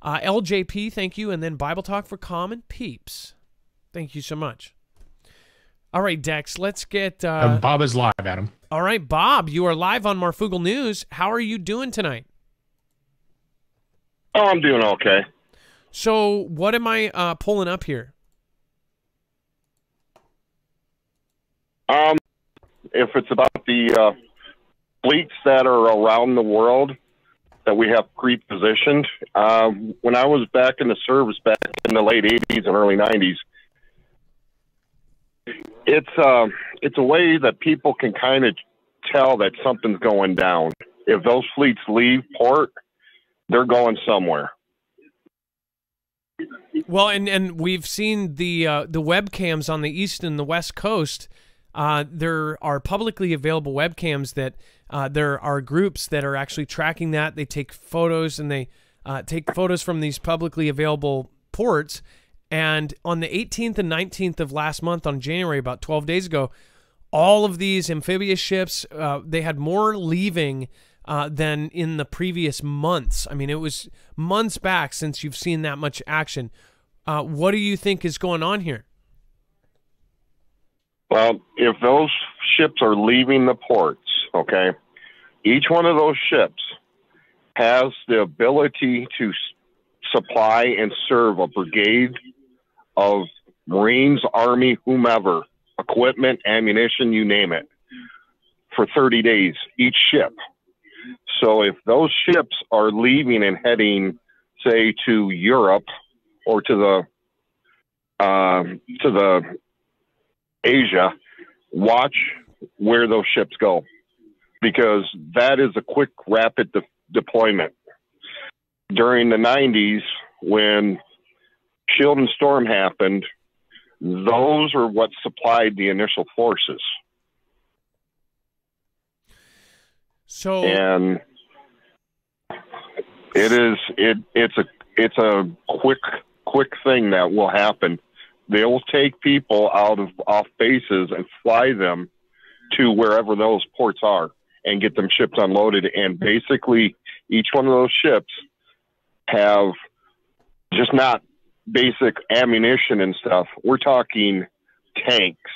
Uh, LJP, thank you. And then Bible Talk for Common Peeps. Thank you so much. All right, Dex, let's get. Uh, Bob is live, Adam. All right, Bob, you are live on Marfoogle News. How are you doing tonight? Oh, I'm doing okay. So what am I uh, pulling up here? Um, if it's about the uh, fleets that are around the world that we have pre-positioned, uh, when I was back in the service back in the late '80s and early '90s, it's uh, it's a way that people can kind of tell that something's going down. If those fleets leave port, they're going somewhere. Well, and and we've seen the uh, the webcams on the east and the west coast. Uh, there are publicly available webcams that uh, there are groups that are actually tracking that. They take photos and they uh, take photos from these publicly available ports, And on the 18th and 19th of last month, on January, about 12 days ago, all of these amphibious ships, uh, they had more leaving uh, than in the previous months. I mean, it was months back since you've seen that much action. Uh, what do you think is going on here? Well, if those ships are leaving the ports, okay, each one of those ships has the ability to supply and serve a brigade of Marines, Army, whomever, equipment, ammunition, you name it, for 30 days, each ship. So if those ships are leaving and heading, say, to Europe or to the um, to the Asia, watch where those ships go because that is a quick, rapid de- deployment. During the 90s, when Shield and Storm happened, those are what supplied the initial forces. So, and it is it it's a it's a quick quick thing that will happen. They will take people out of off bases and fly them to wherever those ports are and get them ships unloaded. And basically, each one of those ships have just not basic ammunition and stuff. We're talking tanks,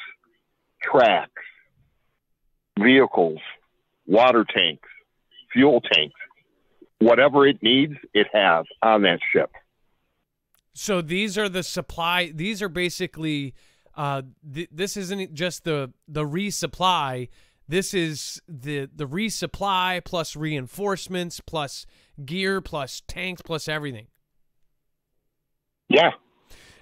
tracks, vehicles, water tanks, fuel tanks, whatever it needs, it has on that ship. So these are the supply. These are basically. Uh, th- this isn't just the the resupply. This is the the resupply plus reinforcements plus gear plus tanks plus everything. Yeah,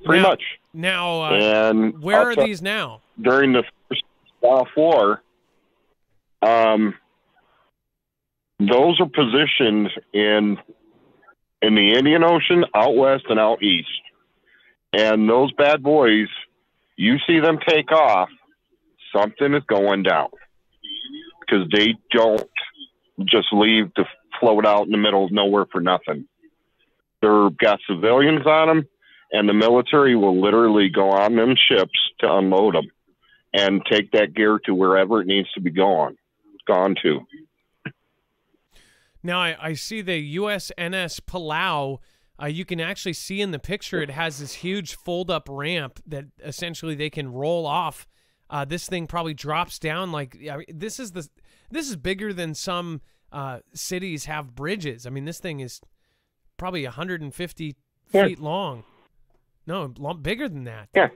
pretty Now- much. Now, uh, and where are these now? during the first Gulf War? Um, those are positioned in in the Indian Ocean, out west and out east. And those bad boys, you see them take off, something is going down because they don't just leave to float out in the middle of nowhere for nothing. They've got civilians on them, and the military will literally go on them ships to unload them and take that gear to wherever it needs to be gone, gone to. Now I, I see the USNS Palau. Uh, you can actually see in the picture it has this huge fold-up ramp that essentially they can roll off. Uh, this thing probably drops down like I mean, this is the this is bigger than some uh, cities have bridges. I mean, this thing is probably 150 Yeah. feet long. No, lo- bigger than that. Yeah.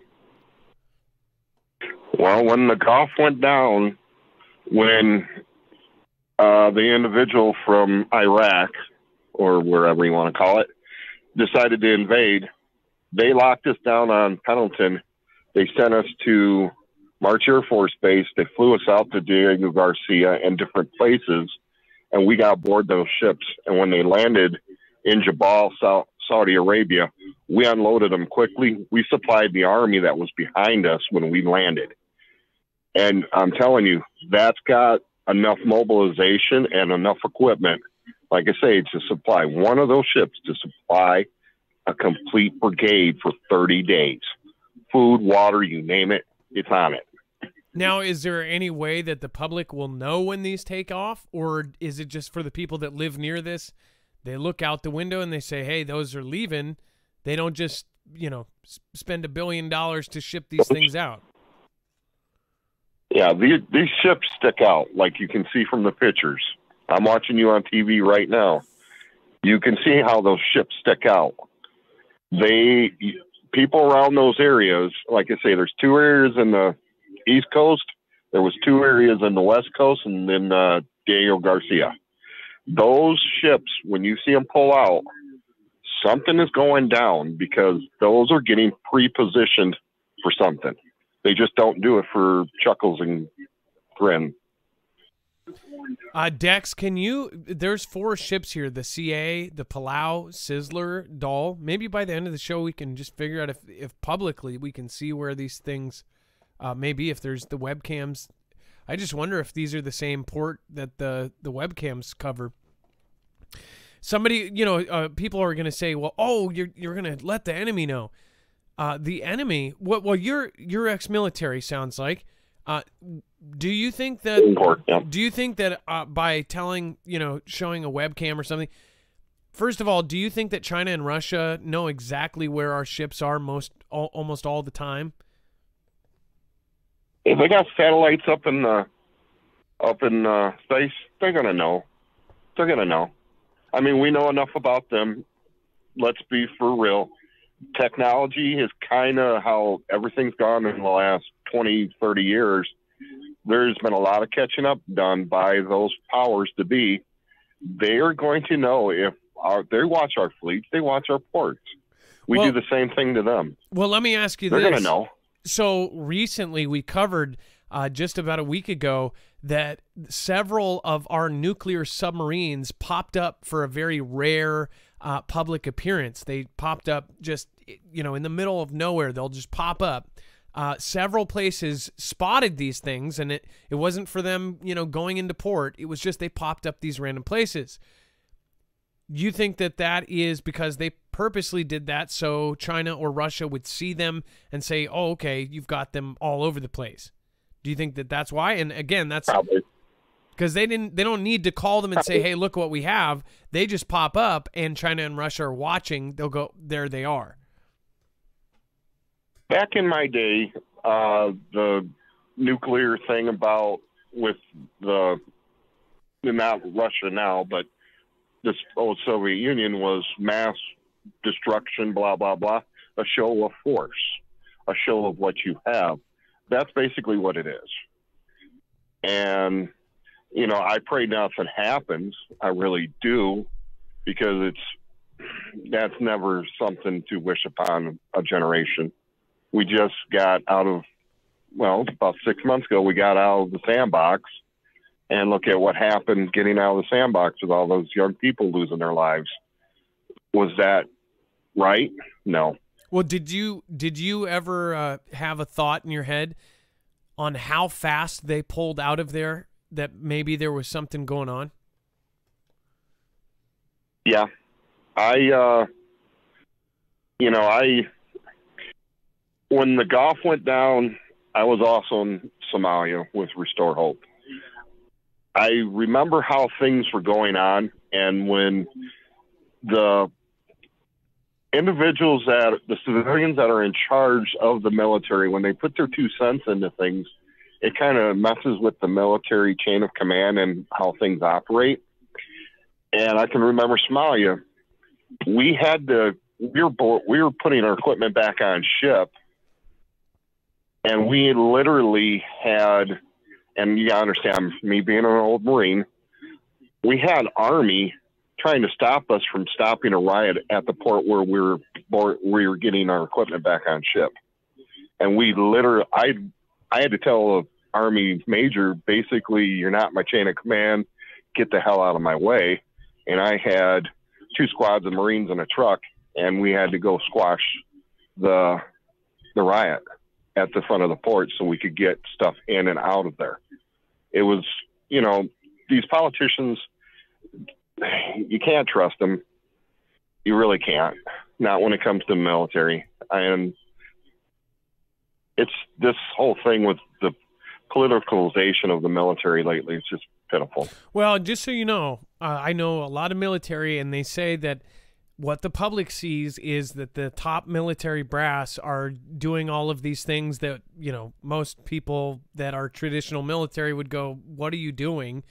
Well, when the Gulf went down, when uh, the individual from Iraq or wherever you want to call it decided to invade, they locked us down on Pendleton. They sent us to March Air Force Base. They flew us out to Diego Garcia and different places, and we got aboard those ships. And when they landed in Jubail, Saudi Arabia, we unloaded them quickly. We supplied the army that was behind us when we landed. And I'm telling you, that's got enough mobilization and enough equipment, like I say, to supply one of those ships to supply a complete brigade for 30 days. Food, water, you name it, it's on it. Now, is there any way that the public will know when these take off, or is it just for the people that live near this? They look out the window and they say, "Hey, those are leaving." They don't just, you know, spend a billion dollars to ship these things out. Yeah, these, these ships stick out, like you can see from the pictures. I'm watching you on TV right now. You can see how those ships stick out. They people around those areas, like I say, there's two areas in the East Coast. There was two areas in the West Coast, and then uh, Diego Garcia. Those ships, when you see them pull out, something is going down because those are getting pre-positioned for something. They just don't do it for chuckles and grin. Uh, Dex, can you? There's four ships here: the Seay, the Palau, Sisler, Dahl. Maybe by the end of the show, we can just figure out if, if publicly we can see where these things. Uh, maybe if there's the webcams. I just wonder if these are the same port that the the webcams cover. Somebody, you know, uh, people are going to say, "Well, oh, you're you're going to let the enemy know." Uh, the enemy. Well, well, you're you're ex-military. Sounds like. Uh, do you think that? Yeah. Do you think that uh, by telling you know showing a webcam or something? First of all, do you think that China and Russia know exactly where our ships are most all, almost all the time? If they got satellites up in the up in uh, space, they're gonna know. They're gonna know. I mean, we know enough about them. Let's be for real. Technology is kind of how everything's gone in the last 20, 30 years. There's been a lot of catching up done by those powers to be. They are going to know if our, they watch our fleets, they watch our ports. We Well- do the same thing to them. Well, let me ask you They're this. going to know. So recently, we covered uh, just about a week ago that several of our nuclear submarines popped up for a very rare uh, public appearance. They popped up just, you know, in the middle of nowhere. They'll just pop up. Uh, several places spotted these things, and it, it wasn't for them, you know, going into port. It was just they popped up these random places. You think that that is because they purposely did that so China or Russia would see them and say, "Oh, okay, you've got them all over the place." Do you think that that's why? And again, that's Probably. Because they didn't they don't need to call them and say, "Hey, look what we have." They just pop up and China and Russia are watching. They'll go, "There they are." back in my day, uh, the nuclear thing about with the not Russia now, but this old Soviet Union was mass destruction, blah blah blah, a show of force, a show of what you have. That's basically what it is. And you know, I pray nothing happens. I really do, because it's that's never something to wish upon a generation we just got out of well about six months ago we got out of the sandbox and look at what happened getting out of the sandbox with all those young people losing their lives was that right no Well, did you did you ever uh, have a thought in your head on how fast they pulled out of there? That maybe there was something going on. yeah i uh you know i when the Gulf went down i was also in somalia with restore hope i remember how things were going on and when the individuals that the civilians that are in charge of the military when they put their two cents into things it kind of messes with the military chain of command and how things operate. And i can remember somalia. We had to we were we were putting our equipment back on ship. And we literally had and you gotta understand me being an old marine we had army trying to stop us from stopping a riot at the port where we were we were getting our equipment back on ship. And we literally i i had to tell a army major basically you're not my chain of command. Get the hell out of my way. And i had two squads of marines in a truck and we had to go squash the the riot at the front of the port so we could get stuff in and out of there. It was you know these politicians you can't trust them. You really can't. Not when it comes to the military. And it's this whole thing with the politicalization of the military lately it's just pitiful Well, just so you know, uh, I know a lot of military, and they say that what the public sees is that the top military brass are doing all of these things that you know most people that are traditional military would go, "What are you doing?"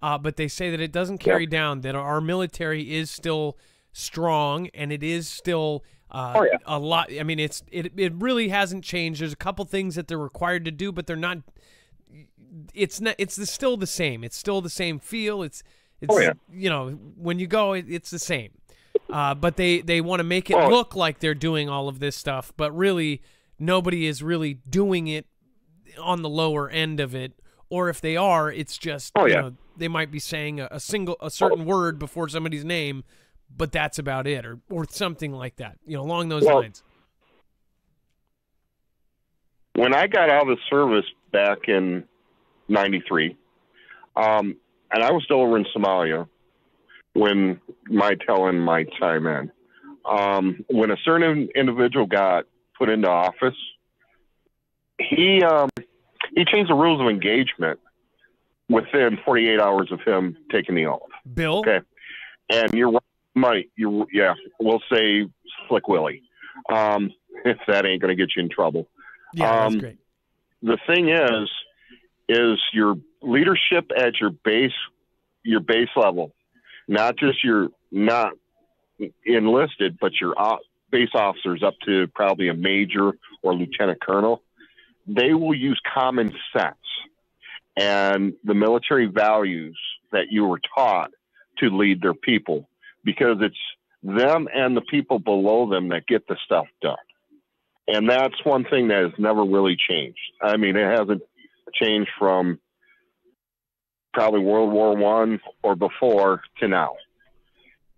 Uh, but they say that it doesn't carry down. That our military is still strong, and it is still. Uh, Oh, yeah. a lot. I mean, it's it. It really hasn't changed. There's a couple things that they're required to do, but they're not it's not it's the, still the same it's still the same feel it's it's Oh, yeah. you know when you go it, it's the same uh, but they they want to make it Oh. look like they're doing all of this stuff but really nobody is really doing it on the lower end of it or if they are it's just Oh, you know they might be saying a, a single a certain word before somebody's name but that's about it or or something like that you know along those Well, lines when I got out of the service back in '93, um, and I was still over in Somalia when my telling my time in. Um, when a certain individual got put into office, he um, he changed the rules of engagement within 48 hours of him taking the oath. Bill. Okay. And you're right, you yeah, we'll say Slick Willie, um, if that ain't going to get you in trouble. Yeah, that's Um, great. The thing is, is your leadership at your base, your base level, not just your not enlisted, but your o- base officers up to probably a major or lieutenant colonel. They will use common sense and the military values that you were taught to lead their people because it's them and the people below them that get the stuff done. And that's one thing that has never really changed. I mean, it hasn't changed from probably World War One or before to now.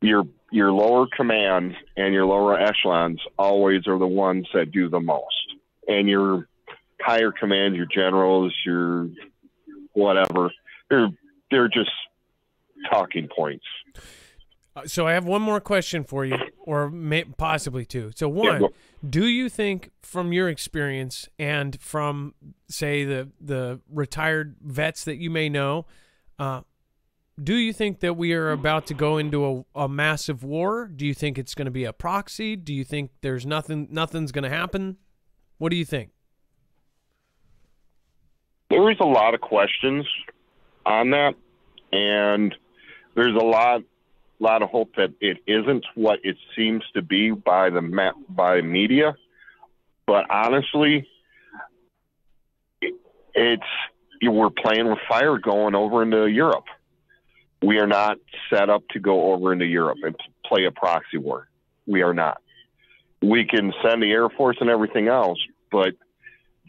Your your lower command and your lower echelons always are the ones that do the most, and your higher command, your generals, your whatever, they're they're just talking points. Uh, So I have one more question for you, or may, possibly two. So one, go- do you think, from your experience and from say the the retired vets that you may know, uh, do you think that we are about to go into a, a massive war? Do you think it's going to be a proxy? Do you think there's nothing nothing's going to happen? What do you think? there is a lot of questions on that, and there's a lot, lot of hope that it isn't what it seems to be by the ma- by media. But honestly, it, it's we're playing with fire going over into Europe. We are not set up to go over into Europe and play a proxy war. We are not. We can send the Air Force and everything else, but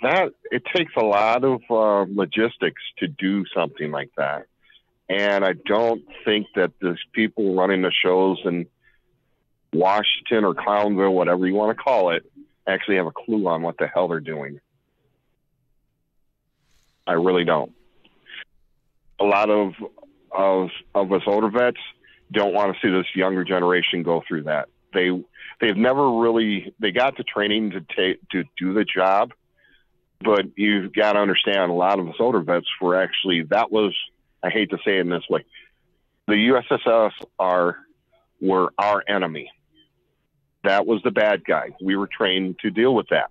that it takes a lot of uh, logistics to do something like that and i don't think that these people running the shows in washington or clownville whatever you want to call it actually have a clue on what the hell they're doing. I really don't. A lot of of of us older vets don't want to see this younger generation go through that. They they've never really they got the training to take to do the job but you've got to understand a lot of us older vets were actually that was I hate to say it in this way. The USSR are were our enemy. That was the bad guy. We were trained to deal with that.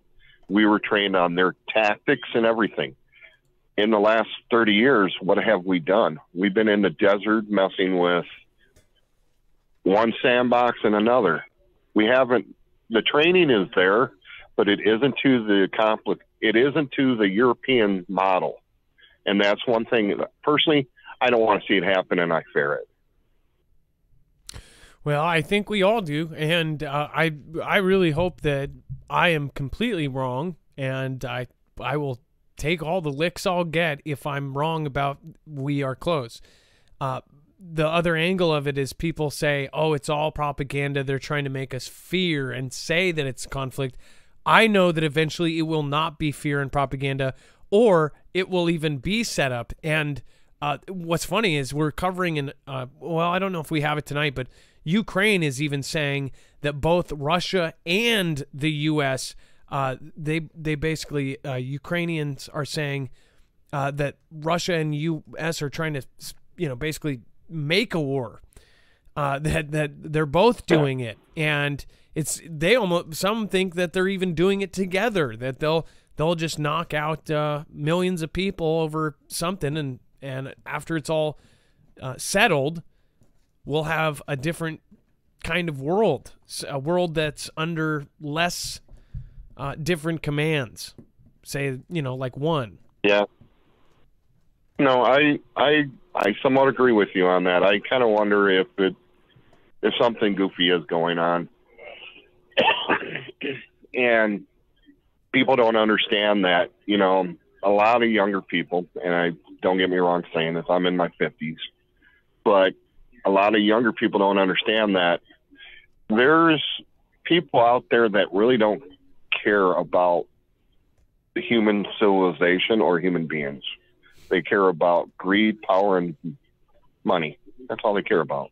We were trained on their tactics and everything. In the last 30 years what have we done? We've been in the desert messing with one sandbox and another. We haven't the training is there but it isn't to the compli- it isn't to the European model. And that's one thing personally I don't want to see it happen and I fear it. Well, I think we all do, and uh, I I really hope that I am completely wrong, and I I will take all the licks I'll get if I'm wrong about we are close. Uh, the other angle of it is people say, "Oh, it's all propaganda. They're trying to make us fear and say that it's conflict." I know that eventually it will not be fear and propaganda, or it will even be set up. And uh, what's funny is we're covering in, uh, well, I don't know if we have it tonight, but Ukraine is even saying that both Russia and the U.S. Uh, they they basically uh, Ukrainians are saying uh, that Russia and U.S. are trying to you know basically make a war. Uh, that that they're both doing it, and it's they almost some think that they're even doing it together. That they'll they'll just knock out uh, millions of people over something, and and after it's all uh, settled, we'll have a different kind of world, a world that's under less uh, different commands. Say you know like one. Yeah. No, I I I somewhat agree with you on that. I kind of wonder if it if something goofy is going on. and people don't understand that, you know, a lot of younger people, and I don't get me wrong saying this, I'm in my 50s, but a lot of younger people don't understand that there's people out there that really don't care about the human civilization or human beings. They care about greed, power, and money. That's all they care about.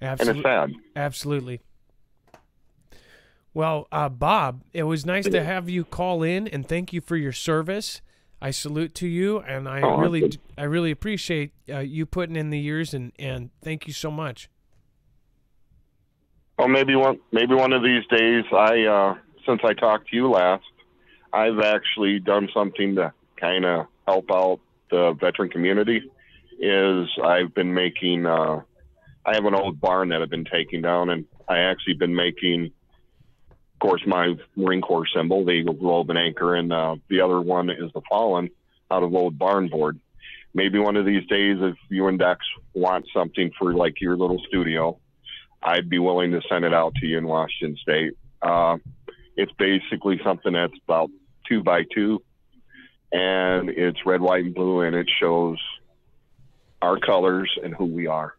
And Absolutely. it's sad. Absolutely. Well, uh, Bob, it was nice to have you call in and thank you for your service. I salute to you, and I Oh, really. I really appreciate uh, you putting in the years, and and thank you so much. Well, maybe one maybe one of these days. I uh, since I talked to you last, I've actually done something to kind of help out the veteran community. Is I've been making. Uh, I have an old barn that I've been taking down, and I actually been making. Of course, my Marine Corps symbol, the Eagle Globe and Anchor, and uh, the other one is the Fallen out of old barn board. Maybe one of these days, if you and Dex want something for like your little studio, I'd be willing to send it out to you in Washington State. Uh, it's basically something that's about two by two, and it's red, white, and blue, and it shows our colors and who we are.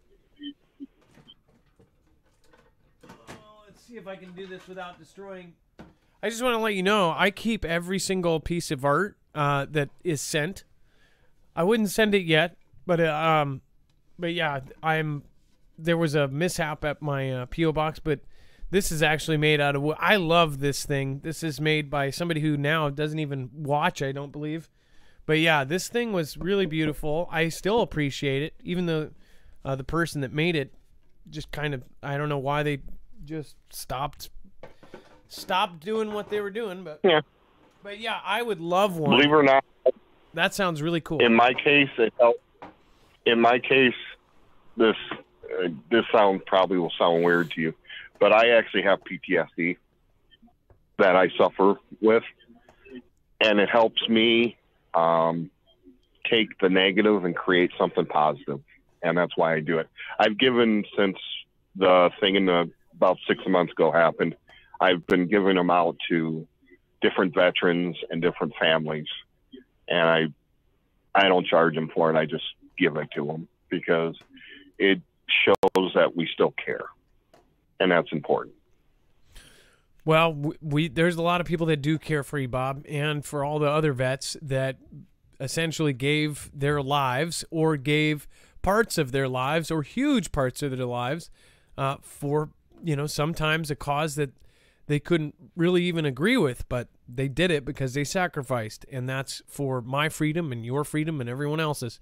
let's see if I can do this without destroying. I just want to let you know I keep every single piece of art uh, that is sent. I wouldn't send it yet, but uh, um, but yeah, I'm. There was a mishap at my uh, PO box, but this is actually made out of wood. I love this thing. This is made by somebody who now doesn't even watch. I don't believe. But yeah, this thing was really beautiful. I still appreciate it, even though uh, the person that made it just kind of I don't know why they just stopped stopped doing what they were doing, but Yeah. but yeah, I would love one. Believe it or not, That sounds really cool. in my case, it helped. In my case, this uh, this sound probably will sound weird to you, but I actually have PTSD that I suffer with, and it helps me um, take the negative and create something positive, and that's why I do it. I've given since the thing in the about six months ago happened. I've been giving them out to different veterans and different families, and I I don't charge them for it. I just give it to them because it shows that we still care, and that's important. Well, we, there's a lot of people that do care for you, Bob, and for all the other vets that essentially gave their lives or gave parts of their lives or huge parts of their lives uh, for you know sometimes a cause that they couldn't really even agree with, but they did it because they sacrificed, and that's for my freedom and your freedom and everyone else's.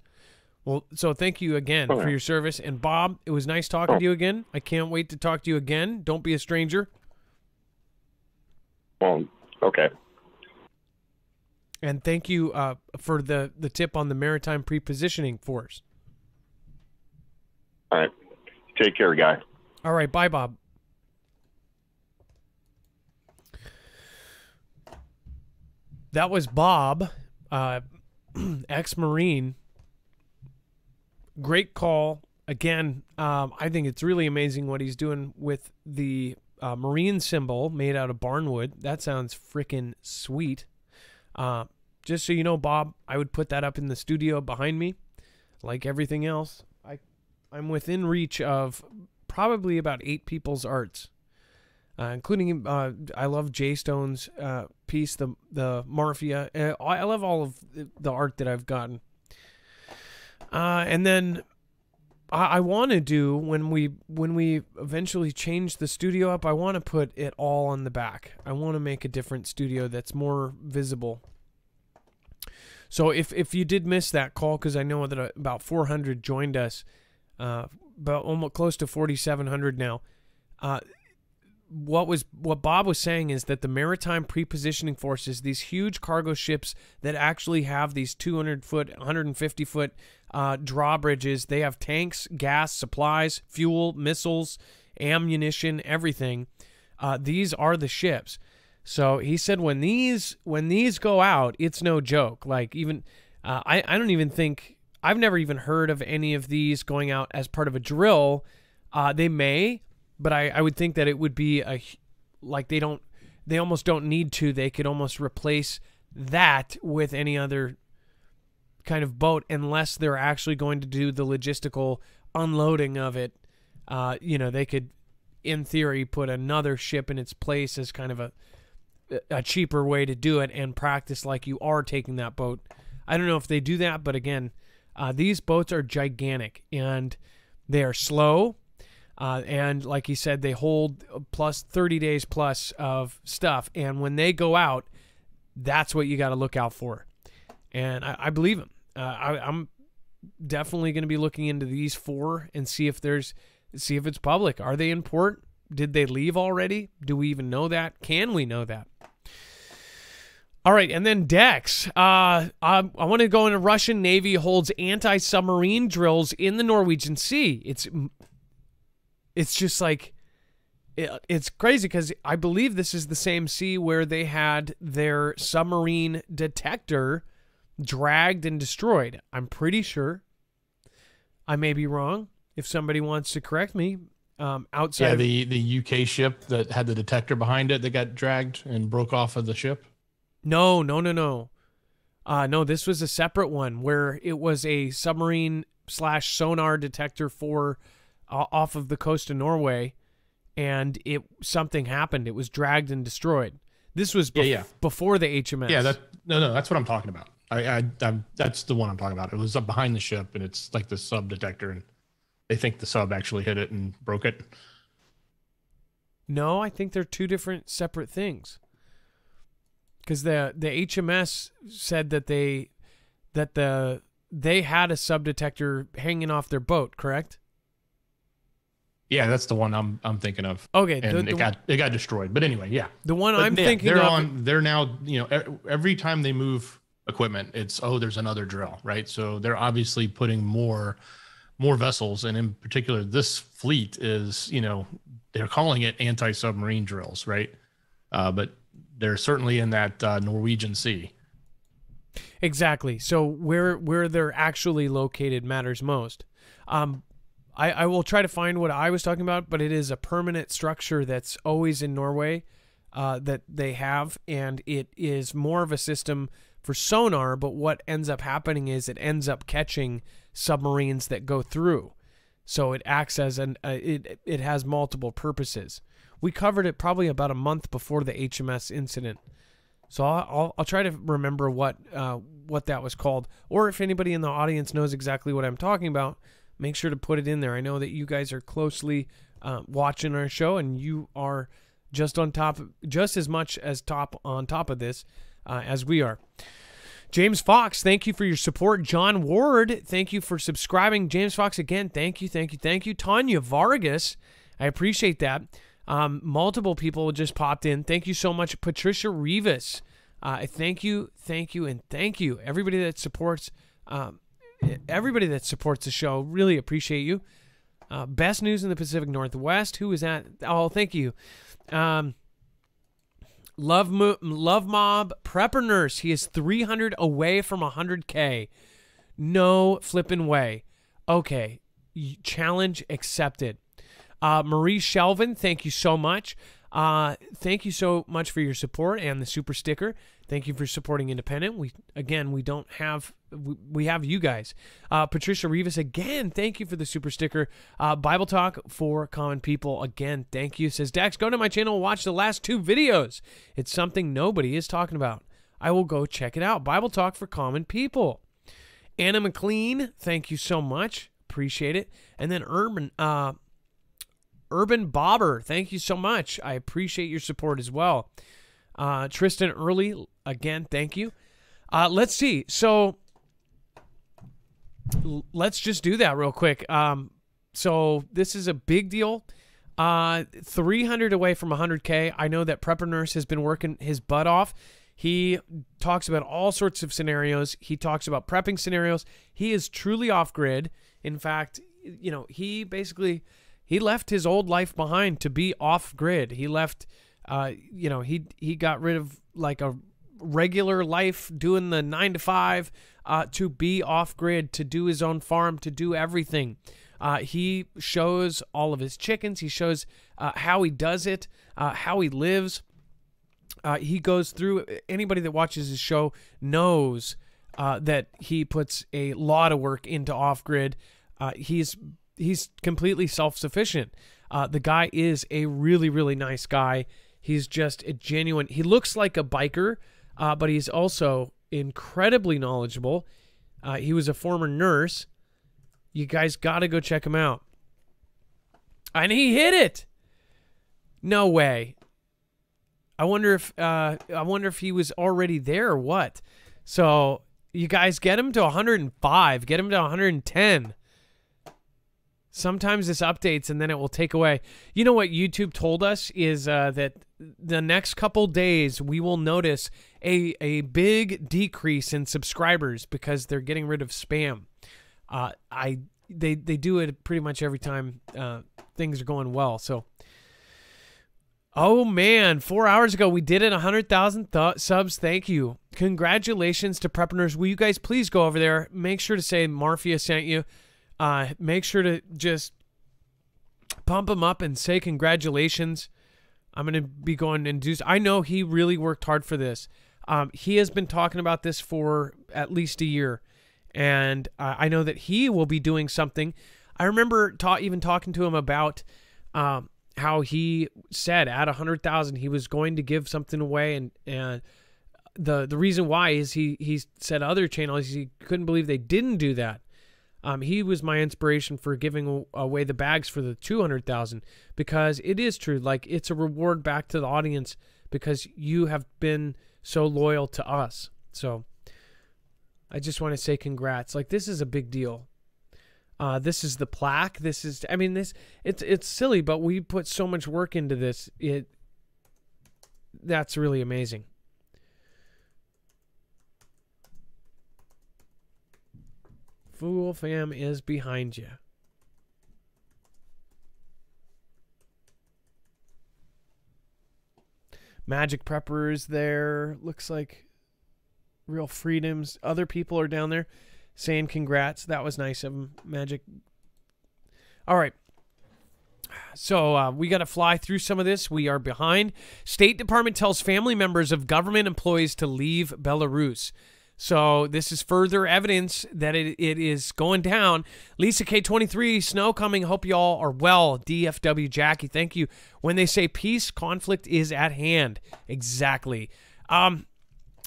Well, so thank you again Oh, for your service, and Bob, it was nice talking Oh. to you again. I can't wait to talk to you again. Don't be a stranger. Well, okay. And thank you uh, for the, the tip on the maritime prepositioning force. All right. Take care, guy. All right, bye, Bob. That was Bob, uh, ex Marine. Great call. Again, um, I think it's really amazing what he's doing with the uh, Marine symbol made out of barnwood. That sounds freaking sweet. Uh, just so you know, Bob, I would put that up in the studio behind me. Like everything else, I, I'm within reach of probably about eight people's arts, uh, including uh, I love Jay Stone's uh, piece, the the Morphia. Uh, I love all of the art that I've gotten. Uh, and then I, I want to do when we when we eventually change the studio up. I want to put it all on the back. I want to make a different studio that's more visible. So if if you did miss that call, because I know that uh, about 400 joined us, about almost close to 4,700 now. Uh, what was what Bob was saying is that the maritime prepositioning forces, these huge cargo ships that actually have these 200 foot, 150 foot uh, drawbridges, they have tanks, gas, supplies, fuel, missiles, ammunition, everything. Uh, these are the ships. So he said when these when these go out, it's no joke. Like even uh, I I don't even think I've never even heard of any of these going out as part of a drill. Uh, they may, but I, I would think that it would be a like they don't they almost don't need to. They could almost replace that with any other kind of boat unless they're actually going to do the logistical unloading of it. Uh, you know, they could, in theory, put another ship in its place as kind of a a cheaper way to do it and practice like you are taking that boat. I don't know if they do that, but again, uh, these boats are gigantic and they are slow. Uh, and like he said, they hold plus 30 days plus of stuff. And when they go out, that's what you got to look out for. And I, I believe him. Uh, I, I'm definitely going to be looking into these four and see if there's see if it's public. Are they in port? Did they leave already? Do we even know that? Can we know that? All right, and then Dex. Uh, I, I want to go into Russian Navy holds anti-submarine drills in the Norwegian Sea. It's it's just like it, it's crazy because I believe this is the same sea where they had their submarine detector dragged and destroyed. I'm pretty sure. I may be wrong. If somebody wants to correct me, um, outside. Yeah, the the UK ship that had the detector behind it that got dragged and broke off of the ship. No, no, no, no. Uh, no, this was a separate one where it was a submarine slash sonar detector for off of the coast of Norway, and it something happened. It was dragged and destroyed. This was Yeah, bef- yeah. before the HMS. Yeah, that no, no, that's what I'm talking about. I, I, I'm, that's the one I'm talking about. It was up behind the ship, and it's like the sub detector, and they think the sub actually hit it and broke it. No, I think they're two different separate things. Because the the HMS said that they that the they had a sub detector hanging off their boat, correct? Yeah, that's the one I'm, I'm thinking of. Okay, And the, it the, got, it got destroyed. But anyway, yeah. the one But I'm yeah, thinking they're of. on. They're now, you know, every time they move equipment, it's oh, there's another drill, right? So they're obviously putting more, more vessels, and in particular, this fleet is, you know, they're calling it anti-submarine drills, right? Uh, but they're certainly in that uh, Norwegian Sea. Exactly. So where where they're actually located matters most. Um, I, I will try to find what I was talking about, but it is a permanent structure that's always in Norway uh, that they have, and it is more of a system for sonar. But what ends up happening is it ends up catching submarines that go through. So it acts as an uh, it it has multiple purposes. We covered it probably about a month before the HMS incident. So I'll, I'll, I'll try to remember what uh, what that was called, or if anybody in the audience knows exactly what I'm talking about, make sure to put it in there. I know that you guys are closely uh, watching our show, and you are just on top, just as much as top on top of this uh, as we are. James Fox, thank you for your support. John Ward, thank you for subscribing. James Fox again, thank you, thank you, thank you. Tanya Vargas, I appreciate that. Um, multiple people just popped in. Thank you so much, Patricia Rivas. Uh, thank you, thank you, and thank you. Everybody that supports, um, everybody that supports the show, really appreciate you. Uh, best news in the Pacific Northwest. Who is that? Oh, thank you. Um, Love Mo- Love Mob Prepper Nurse. He is 300 away from 100K. No flipping way. Okay. Challenge accepted. Uh, Marie Shelvin, thank you so much. Uh, thank you so much for your support and the super sticker. Thank you for supporting Independent. We again, we don't have we, we have you guys. Uh, Patricia Rivas again, thank you for the super sticker. Uh, Bible Talk for Common People again, thank you. Says Dax, go to my channel watch the last two videos. It's something nobody is talking about. I will go check it out. Bible Talk for Common People. Anna McLean, thank you so much. Appreciate it. And then Urban uh, Urban Bobber, thank you so much. I appreciate your support as well. Uh, Tristan Early, again, thank you. Uh, let's see. So let's just do that real quick. Um, so this is a big deal. Uh, 300 away from 100K. I know that Prepper Nurse has been working his butt off. He talks about all sorts of scenarios. He talks about prepping scenarios. He is truly off grid. In fact, you know, he basically he left his old life behind to be off grid. He left uh, you know, he he got rid of like a regular life doing the 9 to 5 uh, to be off grid, to do his own farm, to do everything. Uh, he shows all of his chickens. He shows uh, how he does it, uh, how he lives. Uh, he goes through. Anybody that watches his show knows that he puts a lot of work into off grid. He's he's completely self sufficient. Uh, the guy is a really really nice guy. He's just a genuine. He looks like a biker, uh, but he's also incredibly knowledgeable. Uh, he was a former nurse. You guys got to go check him out. And he hit it. No way. I wonder if uh, I wonder if he was already there or what. So you guys get him to 105, get him to 110. Sometimes this updates and then it will take away. You know what YouTube told us is uh, that the next couple days we will notice a a big decrease in subscribers because they're getting rid of spam. Uh, I they they do it pretty much every time uh, things are going well. So Oh man, four hours ago we did it. 100,000 th- subs. Thank you. Congratulations to Preppers. Will you guys please go over there? Make sure to say Marfia sent you. Uh, make sure to just pump him up and say congratulations. I'm going to be going and do. I know he really worked hard for this. Um, he has been talking about this for at least a year, and uh, I know that he will be doing something. I remember ta- even talking to him about. Um, how he said at a hundred thousand he was going to give something away, and and the the reason why is he he said other channels he couldn't believe they didn't do that. Um, he was my inspiration for giving away the bags for the two hundred thousand because it is true. Like it's a reward back to the audience because you have been so loyal to us. So I just want to say congrats. Like this is a big deal. Uh, this is the plaque. This is, I mean, this it's it's silly, but we put so much work into this. It that's really amazing. Fool fam is behind you. Magic Preppers there. Looks like Real Freedoms. Other people are down there saying congrats. That was nice of him, Magic. All right. So uh, we got to fly through some of this. We are behind. State Department tells family members of government employees to leave Belarus. So this is further evidence that it, it is going down. Lisa K23, snow coming. Hope y'all are well. DFW Jackie, thank you. When they say peace, conflict is at hand. Exactly. Um,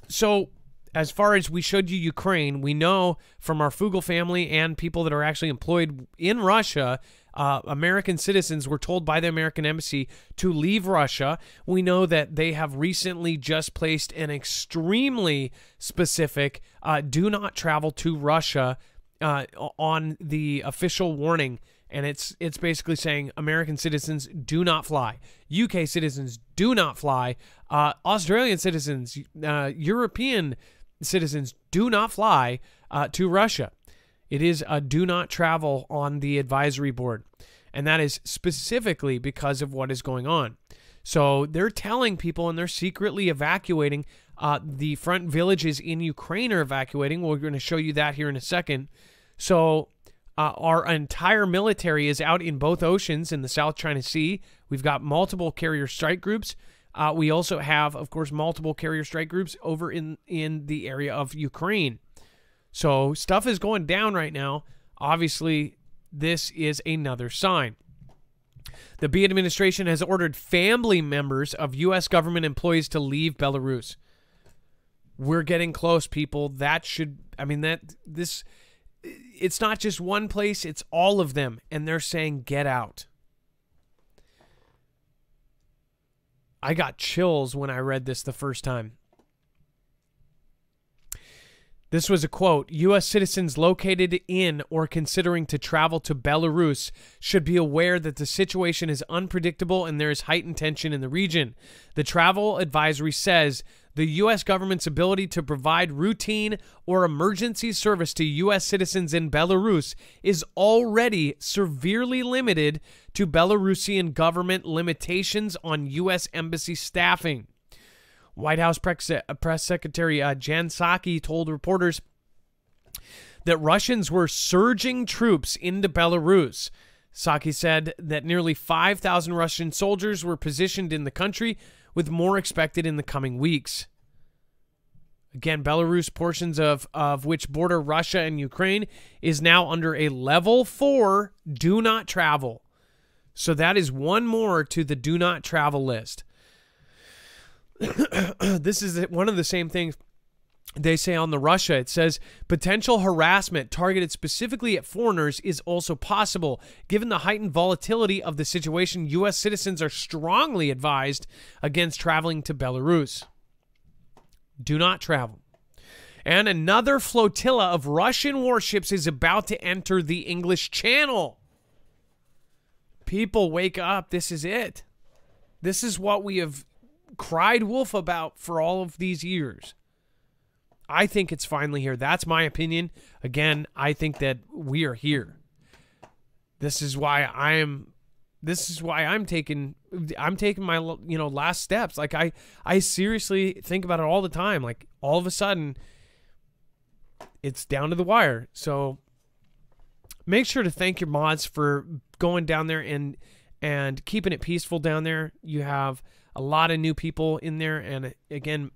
so as far as we showed you Ukraine, we know from our Foogle family and people that are actually employed in Russia, uh, American citizens were told by the American embassy to leave Russia. We know that they have recently just placed an extremely specific uh, do not travel to Russia uh, on the official warning and it's it's basically saying American citizens do not fly, UK citizens do not fly, uh, Australian citizens, uh, European citizens do not fly uh, to Russia. It is a do not travel on the advisory board. And that is specifically because of what is going on. So they're telling people and they're secretly evacuating. Uh, the front villages in Ukraine are evacuating. We're going to show you that here in a second. So uh, our entire military is out in both oceans in the South China Sea. We've got multiple carrier strike groups. Uh, we also have, of course, multiple carrier strike groups over in in the area of Ukraine. So stuff is going down right now. Obviously, this is another sign. The B administration has ordered family members of U.S. government employees to leave Belarus. We're getting close, people. That should, I mean, that this, it's not just one place, it's all of them. And they're saying, get out. I got chills when I read this the first time. This was a quote U.S. citizens located in or considering to travel to Belarus should be aware that the situation is unpredictable and there is heightened tension in the region. The travel advisory says the U.S. government's ability to provide routine or emergency service to U.S. citizens in Belarus is already severely limited to Belarusian government limitations on U.S. embassy staffing. White House Press, Secretary uh, Psaki told reporters that Russians were surging troops into Belarus. Psaki said that nearly 5,000 Russian soldiers were positioned in the country with more expected in the coming weeks. Again, Belarus, portions of, of which border Russia and Ukraine, is now under a level four do not travel. So that is one more to the do not travel list. this is one of the same things they say on the Russia, it says potential harassment targeted specifically at foreigners is also possible. Given the heightened volatility of the situation, U.S. citizens are strongly advised against traveling to Belarus. Do not travel. And another flotilla of Russian warships is about to enter the English Channel. People, wake up. This is it. This is what we have cried wolf about for all of these years. I think it's finally here. That's my opinion. Again, I think that we are here. This is why I am this is why I'm taking I'm taking my you know last steps. Like I I seriously think about it all the time. Like all of a sudden it's down to the wire. So make sure to thank your mods for going down there and and keeping it peaceful down there. You have a lot of new people in there and again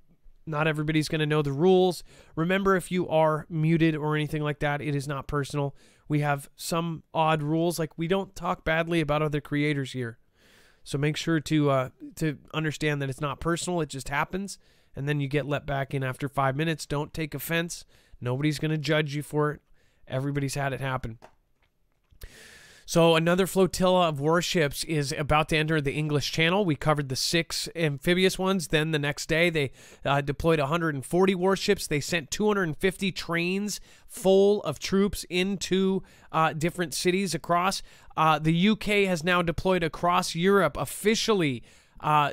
not everybody's going to know the rules. Remember, if you are muted or anything like that, it is not personal. We have some odd rules, like we don't talk badly about other creators here. So make sure to uh, to understand that it's not personal. It just happens, and then you get let back in after five minutes. Don't take offense. Nobody's going to judge you for it. Everybody's had it happen. So another flotilla of warships is about to enter the English Channel. We covered the six amphibious ones. Then the next day, they uh, deployed 140 warships. They sent 250 trains full of troops into uh, different cities across. Uh, the UK has now deployed across Europe officially. Uh,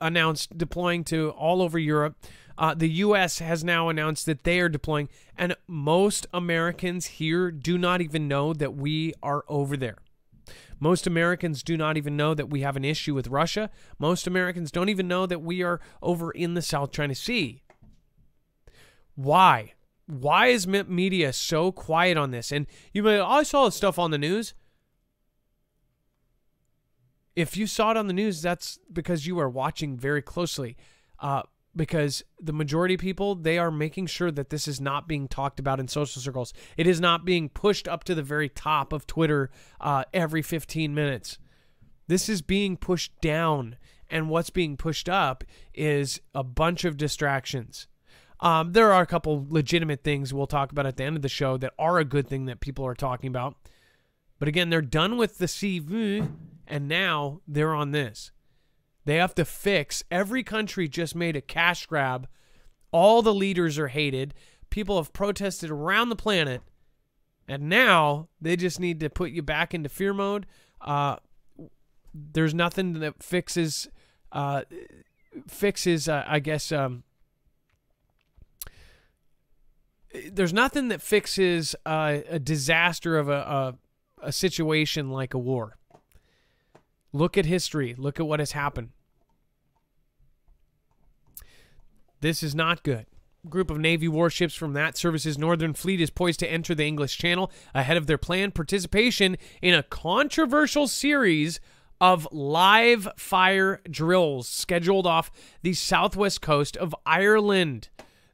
announced deploying to all over Europe. Uh, the U.S. has now announced that they are deploying, and most Americans here do not even know that we are over there. Most Americans do not even know that we have an issue with Russia. Most Americans don't even know that we are over in the South China Sea. Why? Why is media so quiet on this? And you may, I saw stuff on the news. If you saw it on the news, that's because you are watching very closely. Uh, because the majority of people they are making sure that this is not being talked about in social circles. It is not being pushed up to the very top of twitter uh, every 15 minutes. This is being pushed down and what's being pushed up is a bunch of distractions. Um, there are a couple legitimate things we'll talk about at the end of the show that are a good thing that people are talking about. But again they're done with the cv and now they're on this they have to fix. Every country just made a cash grab. All the leaders are hated. People have protested around the planet. And now they just need to put you back into fear mode. Uh, there's nothing that fixes, uh, fixes, uh, I guess, um, there's nothing that fixes uh, a disaster of a, a, a situation like a war. Look at history. Look at what has happened. This is not good. Group of Navy warships from that service's Northern Fleet is poised to enter the English Channel ahead of their planned participation in a controversial series of live fire drills scheduled off the southwest coast of Ireland.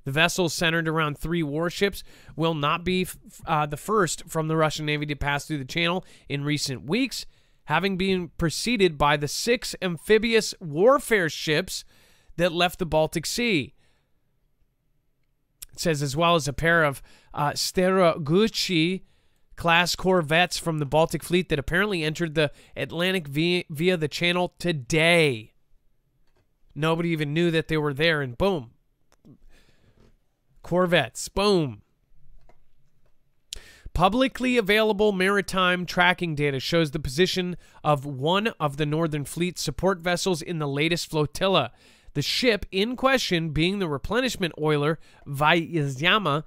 The vessels, centered around three warships, will not be uh, the first from the Russian Navy to pass through the channel in recent weeks, having been preceded by the six amphibious warfare ships that left the Baltic Sea. It says, as well as a pair of uh, Steregushchiy class corvettes from the Baltic Fleet that apparently entered the Atlantic via, via the channel today. Nobody even knew that they were there, and boom. Corvettes, boom. Publicly available maritime tracking data shows the position of one of the Northern Fleet support vessels in the latest flotilla. The ship in question being the replenishment oiler Vyazma,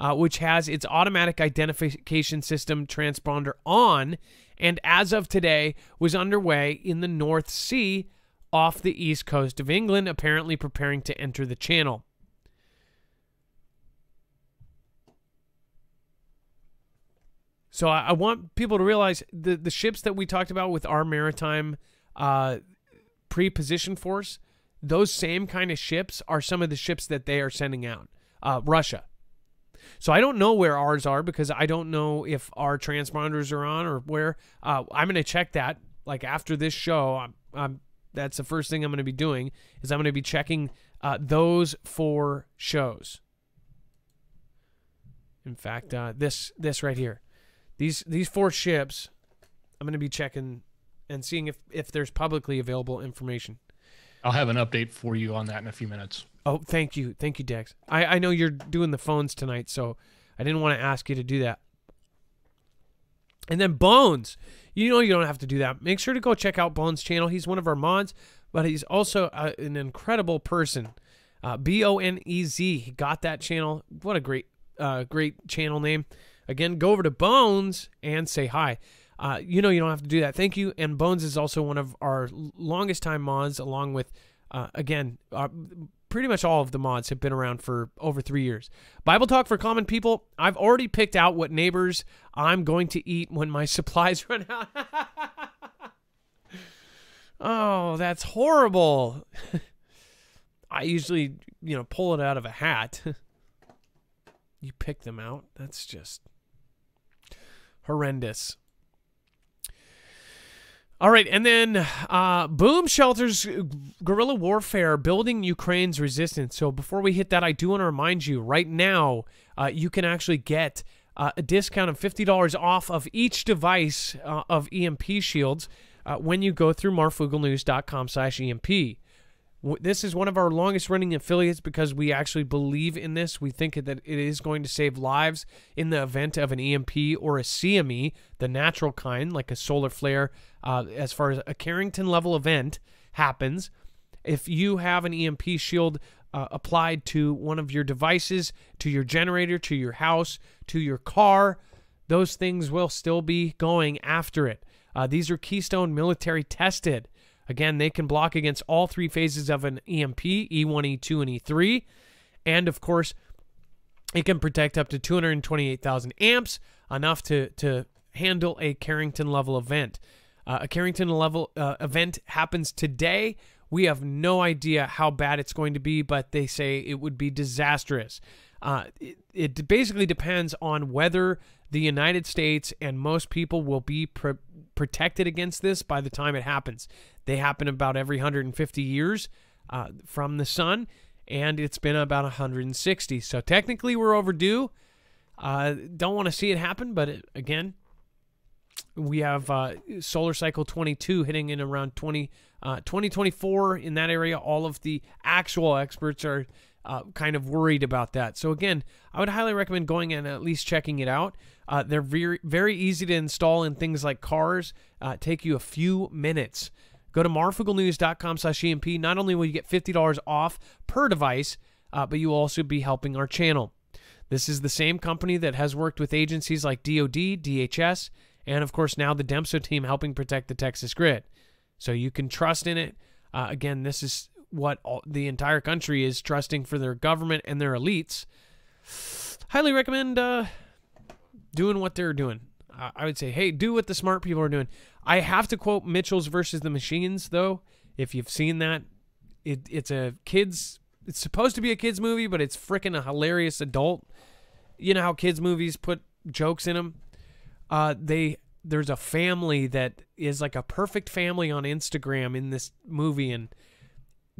uh, which has its automatic identification system transponder on, and as of today was underway in the North Sea off the east coast of England, apparently preparing to enter the channel. So I, I, want people to realize the the ships that we talked about with our maritime uh, pre-position force those same kind of ships are some of the ships that they are sending out. Uh, Russia. So I don't know where ours are because I don't know if our transponders are on or where. Uh, I'm going to check that like after this show. I'm, I'm, that's the first thing I'm going to be doing is I'm going to be checking uh, those four shows. In fact, uh, this this right here, these these four ships, I'm going to be checking and seeing if if there's publicly available information. I'll have an update for you on that in a few minutes. Oh, thank you, thank you, Dex. I I know you're doing the phones tonight, so I didn't want to ask you to do that. And then Bones, you know you don't have to do that. Make sure to go check out Bones' channel. He's one of our mods, but he's also uh, an incredible person. Uh, B O N E Z. He got that channel. What a great, uh, great channel name. Again, go over to Bones and say hi. Uh, you know you don't have to do that. Thank you. And Bones is also one of our longest time mods, along with, uh, again, uh, pretty much all of the mods have been around for over three years. Bible Talk for Common People. I've already picked out what neighbors I'm going to eat when my supplies run out. oh, that's horrible. I usually, you know, pull it out of a hat. you pick them out. That's just horrendous. All right, and then uh, Boom Shelters guerrilla warfare building Ukraine's resistance. So before we hit that, I do want to remind you right now uh, you can actually get uh, a discount of fifty dollars off of each device uh, of EMP shields uh, when you go through marfooglenews.com/emp. This is one of our longest running affiliates because we actually believe in this. We think that it is going to save lives in the event of an EMP or a CME, the natural kind, like a solar flare. Uh, as far as a Carrington level event happens, if you have an EMP shield uh, applied to one of your devices, to your generator, to your house, to your car, those things will still be going after it. Uh, these are Keystone military tested. Again, they can block against all three phases of an EMP E1, E2, and E3. And of course, it can protect up to 228,000 amps, enough to, to handle a Carrington level event. Uh, a Carrington level uh, event happens today. We have no idea how bad it's going to be, but they say it would be disastrous. Uh, it, it, basically depends on whether the United States and most people will be pr- protected against this by the time it happens. They happen about every 150 years uh, from the sun, and it's been about 160. So technically, we're overdue. Uh, don't want to see it happen, but it, again, we have uh, solar cycle 22 hitting in around 20, uh, 2024 in that area. All of the actual experts are uh, kind of worried about that. So again, I would highly recommend going and at least checking it out. Uh, they're very very easy to install in things like cars. Uh, take you a few minutes. Go to marfooglenews.com slash EMP. Not only will you get $50 off per device, uh, but you will also be helping our channel. This is the same company that has worked with agencies like DoD, DHS, and of course now the Dempso team helping protect the Texas grid. So you can trust in it. Uh, again, this is what all, the entire country is trusting for their government and their elites. Highly recommend uh, doing what they're doing. I would say, hey, do what the smart people are doing. I have to quote Mitchell's versus the Machines, though. If you've seen that, it, it's a kids. It's supposed to be a kids movie, but it's freaking a hilarious adult. You know how kids movies put jokes in them. Uh, they there's a family that is like a perfect family on Instagram in this movie, and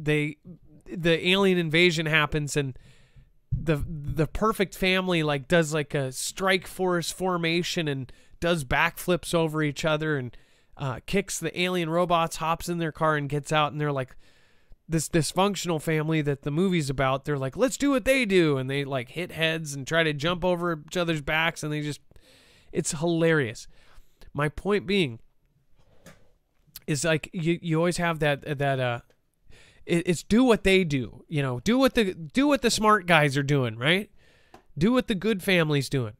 they the alien invasion happens and the the perfect family like does like a strike force formation and does backflips over each other and uh, kicks the alien robots, hops in their car and gets out, and they're like this dysfunctional family that the movie's about. They're like, let's do what they do, and they like hit heads and try to jump over each other's backs, and they just it's hilarious. My point being is like you you always have that that uh it's do what they do you know do what the do what the smart guys are doing right? Do what the good family's doing.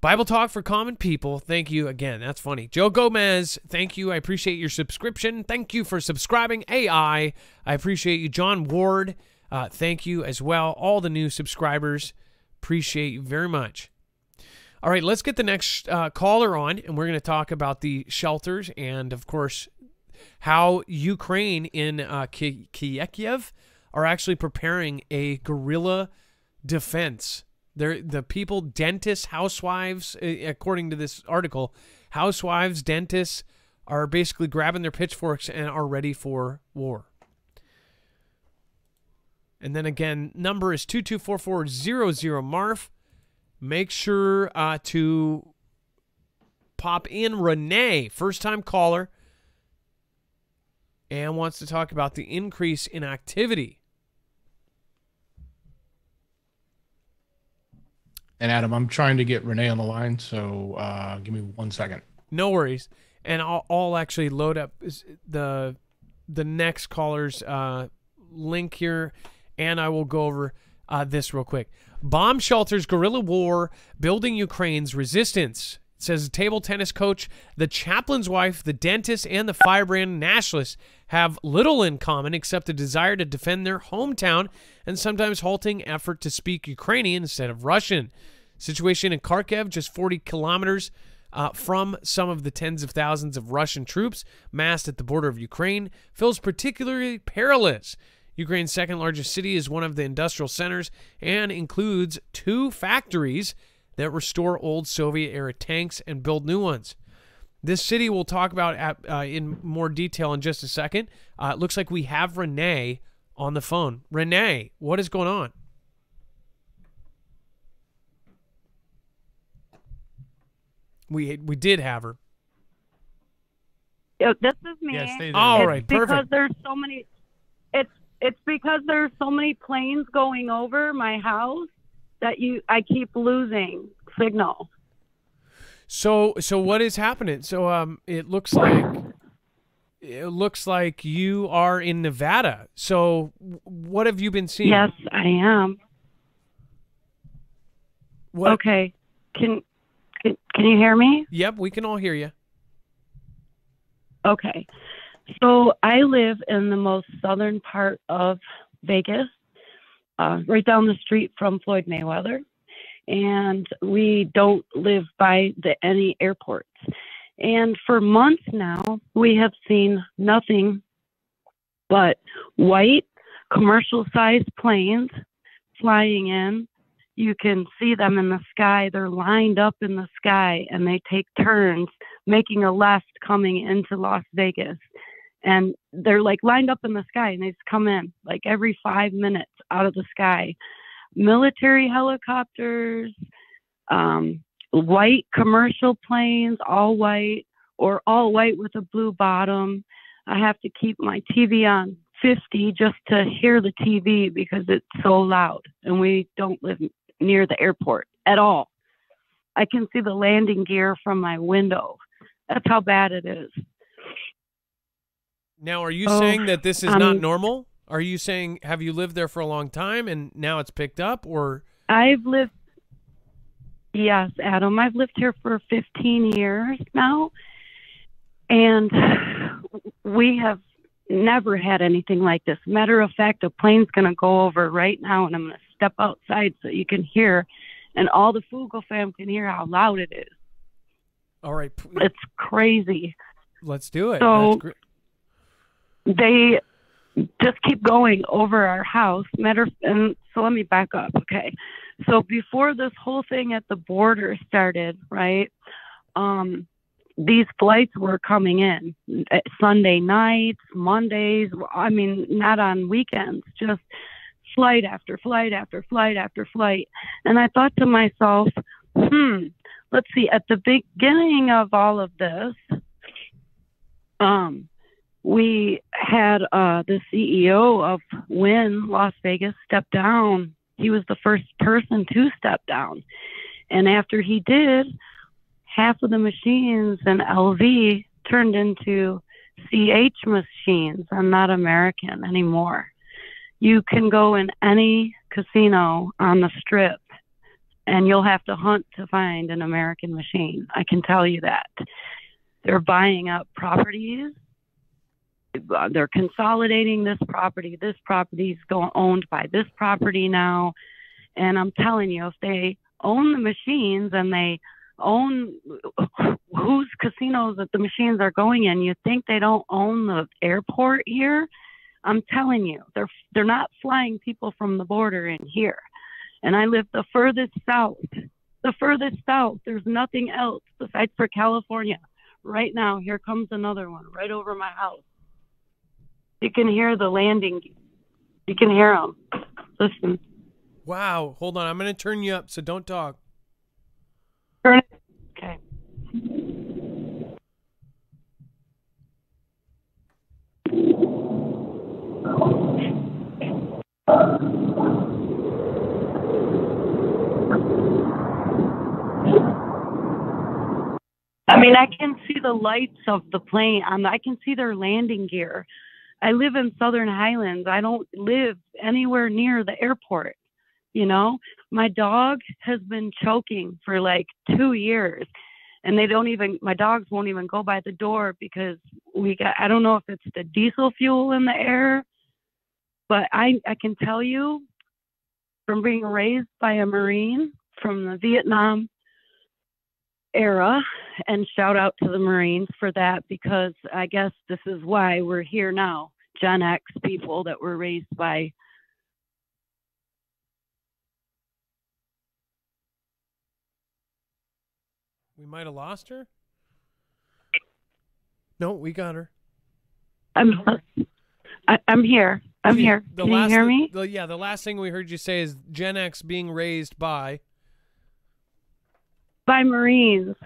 Bible talk for common people thank you again that's funny. Joe gomez thank you i appreciate your subscription thank you for subscribing ai i appreciate you. John ward uh, thank you as well all the new subscribers appreciate you very much. All right let's get the next uh, caller on and we're going to talk about the shelters and of course how Ukraine in uh, Kiev are actually preparing a guerrilla defense. They're, the people, dentists, housewives, according to this article, housewives, dentists are basically grabbing their pitchforks and are ready for war. And then again, number is 224400 Marf. make sure uh, to pop in Renee, first time caller, and wants to talk about the increase in activity. And Adam, I'm trying to get Renee on the line, so uh, give me one second. No worries, and I'll, I'll actually load up the the next caller's uh, link here, and I will go over uh, this real quick. Bomb shelters, guerrilla war, building Ukraine's resistance. Says table tennis coach, the chaplain's wife, the dentist, and the firebrand nationalist have little in common except a desire to defend their hometown and sometimes halting effort to speak Ukrainian instead of Russian. Situation in Kharkiv, just 40 kilometers uh, from some of the tens of thousands of Russian troops massed at the border of Ukraine, feels particularly perilous. Ukraine's second largest city is one of the industrial centers and includes two factories that restore old Soviet era tanks and build new ones. This city we'll talk about at, uh, in more detail in just a second. Uh, it looks like we have Renee on the phone. Renee, what is going on? We we did have her. Yeah, this is me. Yeah, stay there. All it's right, because perfect. there's so many. It's it's because there's so many planes going over my house that you I keep losing signal. So so what is happening? So um it looks like it looks like you are in Nevada. So what have you been seeing? Yes, I am. What, Okay. Can, can can you hear me? Yep, we can all hear you. Okay. So I live in the most southern part of Vegas, uh, right down the street from Floyd Mayweather. And we don't live by the, any airports. And for months now, we have seen nothing but white commercial sized planes flying in. You can see them in the sky. They're lined up in the sky and they take turns making a left coming into Las Vegas. And they're like lined up in the sky and they just come in like every five minutes out of the sky. Military helicopters, um, white commercial planes, all white or all white with a blue bottom. I have to keep my TV on 50 just to hear the TV because it's so loud and we don't live near the airport at all. I can see the landing gear from my window. That's how bad it is. Now, are you Oh, saying that this is not um, normal? Are you saying have you lived there for a long time and now it's picked up or I've lived, yes, Adam, I've lived here for 15 years now. And we have never had anything like this. Matter of fact, a plane's going to go over right now, and I'm going to step outside so you can hear, and all the Foogle fam can hear how loud it is. all right, It's crazy. let's do it. So- they just keep going over our house. Matter and so let me back up, okay? So before this whole thing at the border started, right? Um, these flights were coming in uh, Sunday nights, Mondays. I mean, not on weekends, just flight after flight after flight after flight. And I thought to myself, hmm, let's see. At the beginning of all of this, um, we had uh, the CEO of Wynn Las Vegas step down. He was the first person to step down. And after he did, half of the machines in LV turned into CH machines. I'm not American anymore. You can go in any casino on the strip and you'll have to hunt to find an American machine. I can tell you that. They're buying up properties they're consolidating this property. This property is going owned by this property now, and I'm telling you, if they own the machines and they own whose casinos that the machines are going in, you think they don't own the airport here? I'm telling you, they're they're not flying people from the border in here. And I live the furthest south, the furthest south. There's nothing else besides for California. Right now, here comes another one right over my house. You can hear the landing. You can hear them. Listen. wow, hold on. I'm going to turn you up so don't talk. Turn it. Okay. I mean, I can see the lights of the plane. Um, I can see their landing gear. I live in Southern Highlands. I don't live anywhere near the airport. You know, my dog has been choking for like two years, and they don't even. My dogs won't even go by the door because we got. I don't know if it's the diesel fuel in the air, but I I can tell you, from being raised by a Marine from the Vietnam era and shout out to the Marines for that because I guess this is why we're here now. Gen X people that were raised by We might have lost her. No, we got her. I'm I, I'm here. I'm here. The Can last, you hear me? The, yeah, the last thing we heard you say is Gen X being raised by. by Marines,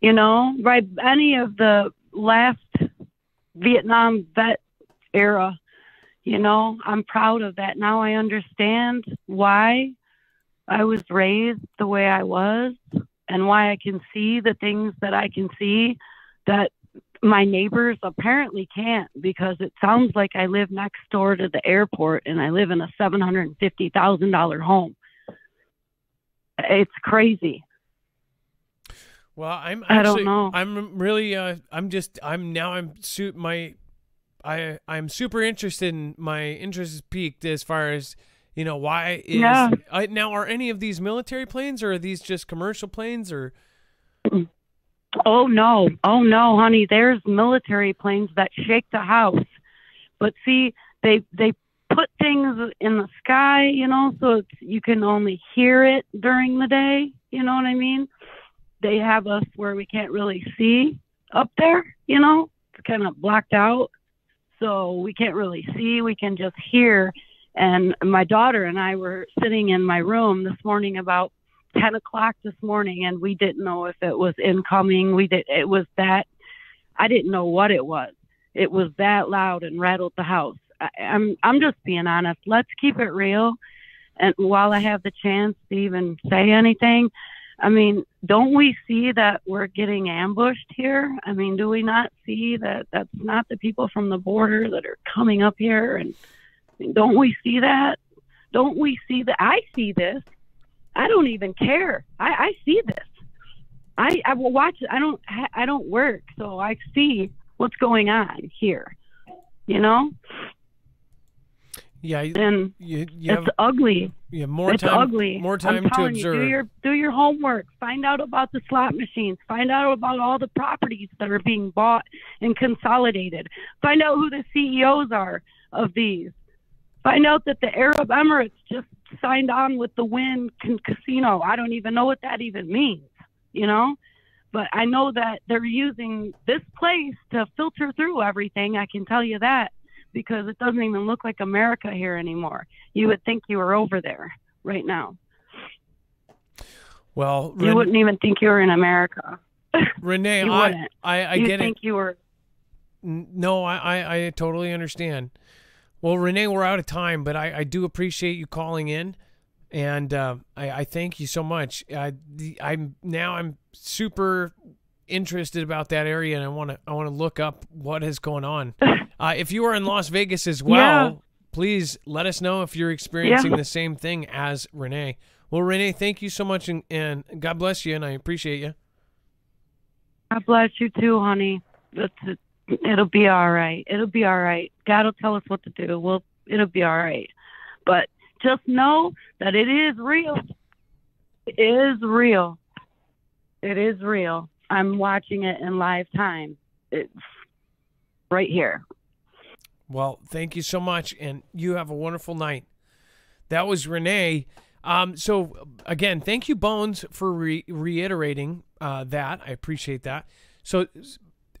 you know, by any of the last Vietnam vet era. You know, I'm proud of that. Now I understand why I was raised the way I was and why I can see the things that I can see that my neighbors apparently can't because it sounds like I live next door to the airport and I live in a $750,000 home. It's crazy. Well, I'm I don't know. I'm really, uh, I'm just, I'm now, I'm suit my, I, I'm super interested in my interest is peaked as far as, you know, why is Yeah. I, now are any of these military planes or are these just commercial planes or? Oh no, oh no, honey. There's military planes that shake the house, but see, they they put things in the sky, you know, so it's, you can only hear it during the day. You know what I mean? They have us where we can't really see up there. You know, it's kind of blocked out, so we can't really see. We can just hear. And my daughter and I were sitting in my room this morning about 10 o'clock this morning and we didn't know if it was incoming. We did it was that i didn't know what it was. It was that loud and rattled the house. I, i'm i'm just being honest. Let's keep it real. And while i have the chance to even say anything i mean don't we see that we're getting ambushed here i mean do we not see that that's not the people from the border that are coming up here and don't we see that don't we see that i see this I don't even care. I, I see this. I I will watch. I don't I don't work, so I see what's going on here. You know, Yeah, you, and you, you have, it's ugly. you have more it's time, ugly. more I'm time to telling you, do your do your homework. Find out about the slot machines. Find out about all the properties that are being bought and consolidated. Find out who the CEOs are of these. Find out that the Arab Emirates just signed on with the Wynn Can- Casino. I don't even know what that even means, you know? But I know that they're using this place to filter through everything. I can tell you that because it doesn't even look like America here anymore. You would think you were over there right now. well, You wouldn't even think you were in America. Renee, you I, wouldn't. I, I you get it. think you were. No, I, I, I totally understand. Well, Renee, we're out of time, but I, I do appreciate you calling in, and uh, I, I thank you so much. I, the, I'm now I'm super interested about that area, and I want to I want to look up what is going on. Uh, if you are in Las Vegas as well, Yeah. please let us know if you're experiencing Yeah. the same thing as Renee. Well, Renee, thank you so much, and, and God bless you, and I appreciate you. God bless you too, honey. It's, it, it'll be all right. It'll be all right. God will tell us what to do. Well, it'll be all right. But just know that it is real. It is real. It is real. I'm watching it in live time. It's right here. Well, thank you so much, and you have a wonderful night. That was Renee. Um, so again, thank you, Bones, for re- reiterating uh, that. I appreciate that. So,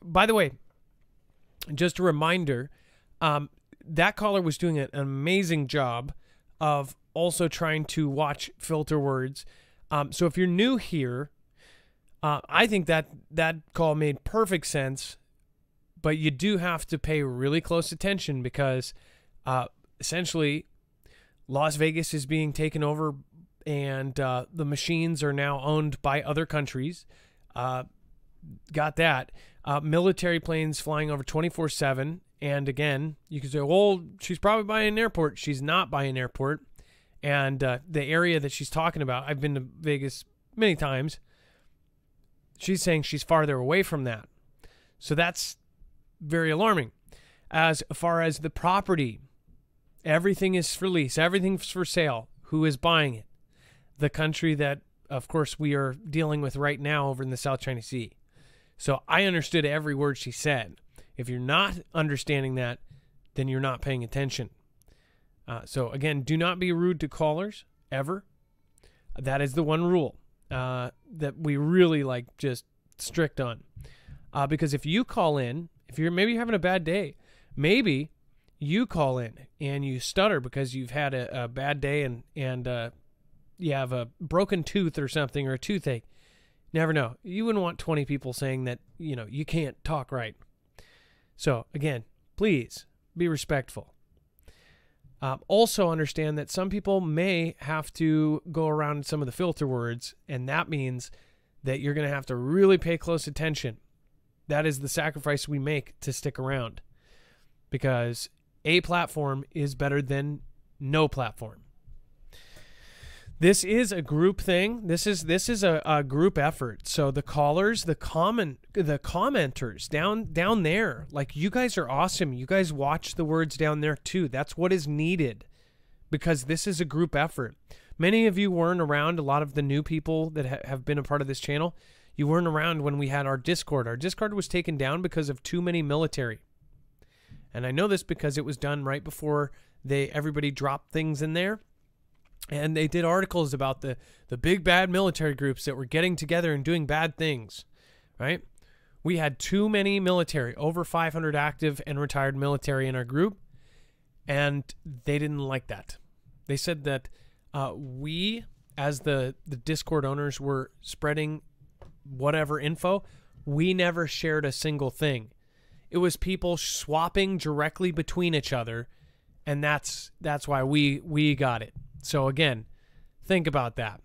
by the way, just a reminder, um, that caller was doing an amazing job of also trying to watch filter words. Um, so if you're new here, Uh, I think that that call made perfect sense, but you do have to pay really close attention because uh, essentially Las Vegas is being taken over and uh, the machines are now owned by other countries. Uh, got that. Uh, military planes flying over 24 7. And again, you can say, well, she's probably by an airport. She's not by an airport. And uh, the area that she's talking about, I've been to Vegas many times. She's saying she's farther away from that. So that's very alarming. As far as the property, everything is for lease, everything's for sale. Who is buying it? The country that, of course, we are dealing with right now over in the South China Sea. So I understood every word she said. If you're not understanding that, then you're not paying attention. Uh, so again, do not be rude to callers ever. That is the one rule uh, that we really like just strict on. Uh, because if you call in, if you're maybe you're having a bad day, maybe you call in and you stutter because you've had a, a bad day and and uh, you have a broken tooth or something or a toothache. Never know. You wouldn't want 20 people saying that, you know, you can't talk right. So, again, please be respectful. Uh, also, understand that some people may have to go around some of the filter words, and that means that you're going to have to really pay close attention. That is the sacrifice we make to stick around because a platform is better than no platform this is a group thing. This is this is a, a group effort. So the callers, the comment, the commenters down down there, like you guys are awesome. You guys watch the words down there too. That's what is needed, because this is a group effort. Many of you weren't around. A lot of the new people that ha- have been a part of this channel, you weren't around when we had our Discord. Our Discord was taken down because of too many military, and I know this because it was done right before they everybody dropped things in there and they did articles about the the big bad military groups that were getting together and doing bad things right? We had too many military over 500 active and retired military in our group and they didn't like that. They said that uh, we as the the discord owners were spreading whatever info we never shared a single thing. It was people swapping directly between each other and that's that's why we we got it so again, think about that.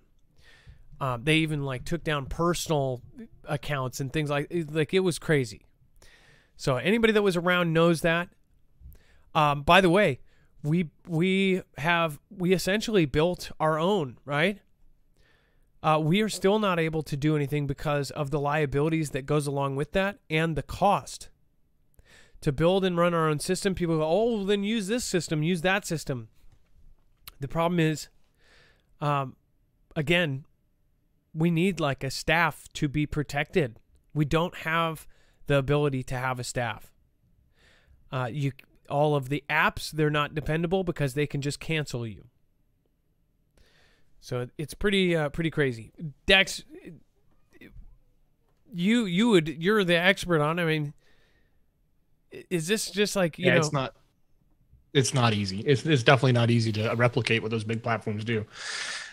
Um, they even like took down personal accounts and things like like it was crazy. So anybody that was around knows that. Um, by the way, we we have we essentially built our own right. Uh, we are still not able to do anything because of the liabilities that goes along with that and the cost to build and run our own system. People go, oh, then use this system, use that system. The problem is, um, again, we need like a staff to be protected. We don't have the ability to have a staff. Uh, you all of the apps they're not dependable because they can just cancel you. So it's pretty uh, pretty crazy. Dex, you you would you're the expert on. I mean, is this just like you yeah, know? It's not it's not easy. It's, it's definitely not easy to replicate what those big platforms do.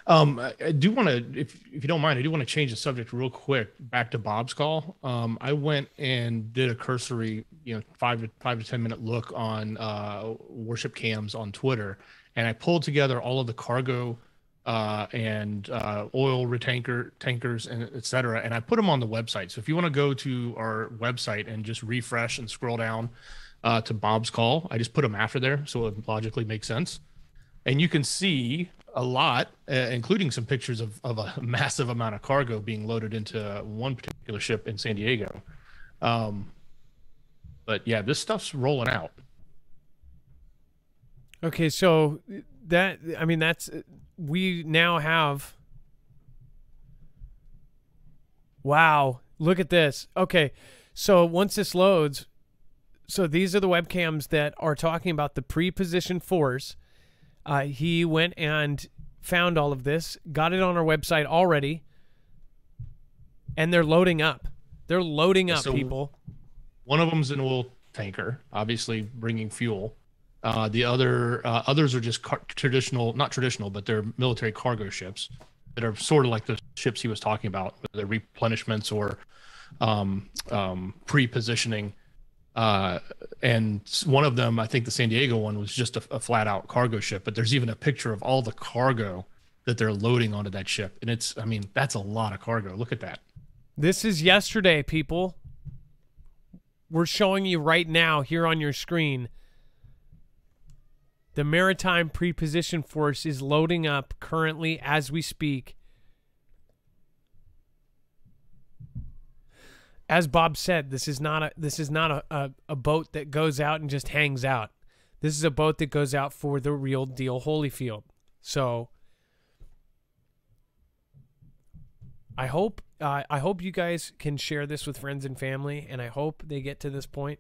Um, I do want to, if, if you don't mind, I do want to change the subject real quick back to Bob's call. Um, I went and did a cursory, you know, five to five to 10 minute look on uh, worship cams on Twitter. And I pulled together all of the cargo uh, and uh, oil retanker tankers and et cetera. And I put them on the website. So if you want to go to our website and just refresh and scroll down, uh, to Bob's call. I just put them after there, so it logically makes sense. And you can see a lot, uh, including some pictures of, of a massive amount of cargo being loaded into one particular ship in San Diego. Um, but yeah, this stuff's rolling out. Okay, so that I mean that's we now have Wow, look at this. Okay. So once this loads, so these are the webcams that are talking about the pre-positioned force. Uh, he went and found all of this, got it on our website already, and they're loading up. They're loading up, so people. One of them's an oil tanker, obviously bringing fuel. Uh, the other uh, others are just car- traditional, not traditional, but they're military cargo ships. that are sort of like the ships he was talking about, the replenishments or um, um, pre-positioning. Uh, and one of them, I think the San Diego one, was just a, a flat out cargo ship. But there's even a picture of all the cargo that they're loading onto that ship, and it's, I mean, that's a lot of cargo. Look at that. This is yesterday, people. We're showing you right now here on your screen. The Maritime Preposition Force is loading up currently as we speak. As Bob said, this is not a this is not a, a, a boat that goes out and just hangs out. This is a boat that goes out for the real deal Holyfield. So I hope uh, I hope you guys can share this with friends and family, and I hope they get to this point.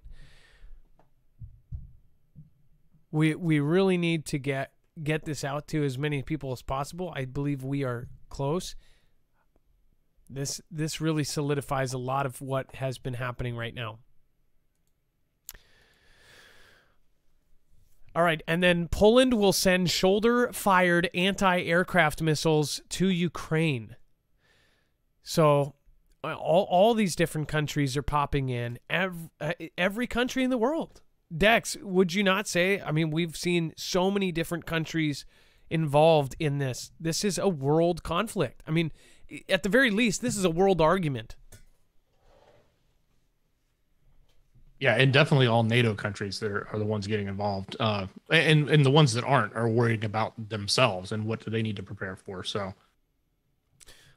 We we really need to get get this out to as many people as possible. I believe we are close. This this really solidifies a lot of what has been happening right now. All right, and then Poland will send shoulder-fired anti-aircraft missiles to Ukraine. So uh, all, all these different countries are popping in. Every, uh, every country in the world. Dex, would you not say? I mean, we've seen so many different countries involved in this. This is a world conflict. I mean, at the very least, this is a world argument. Yeah, and definitely all NATO countries that are, are the ones getting involved, uh, and and the ones that aren't are worrying about themselves and what do they need to prepare for. So,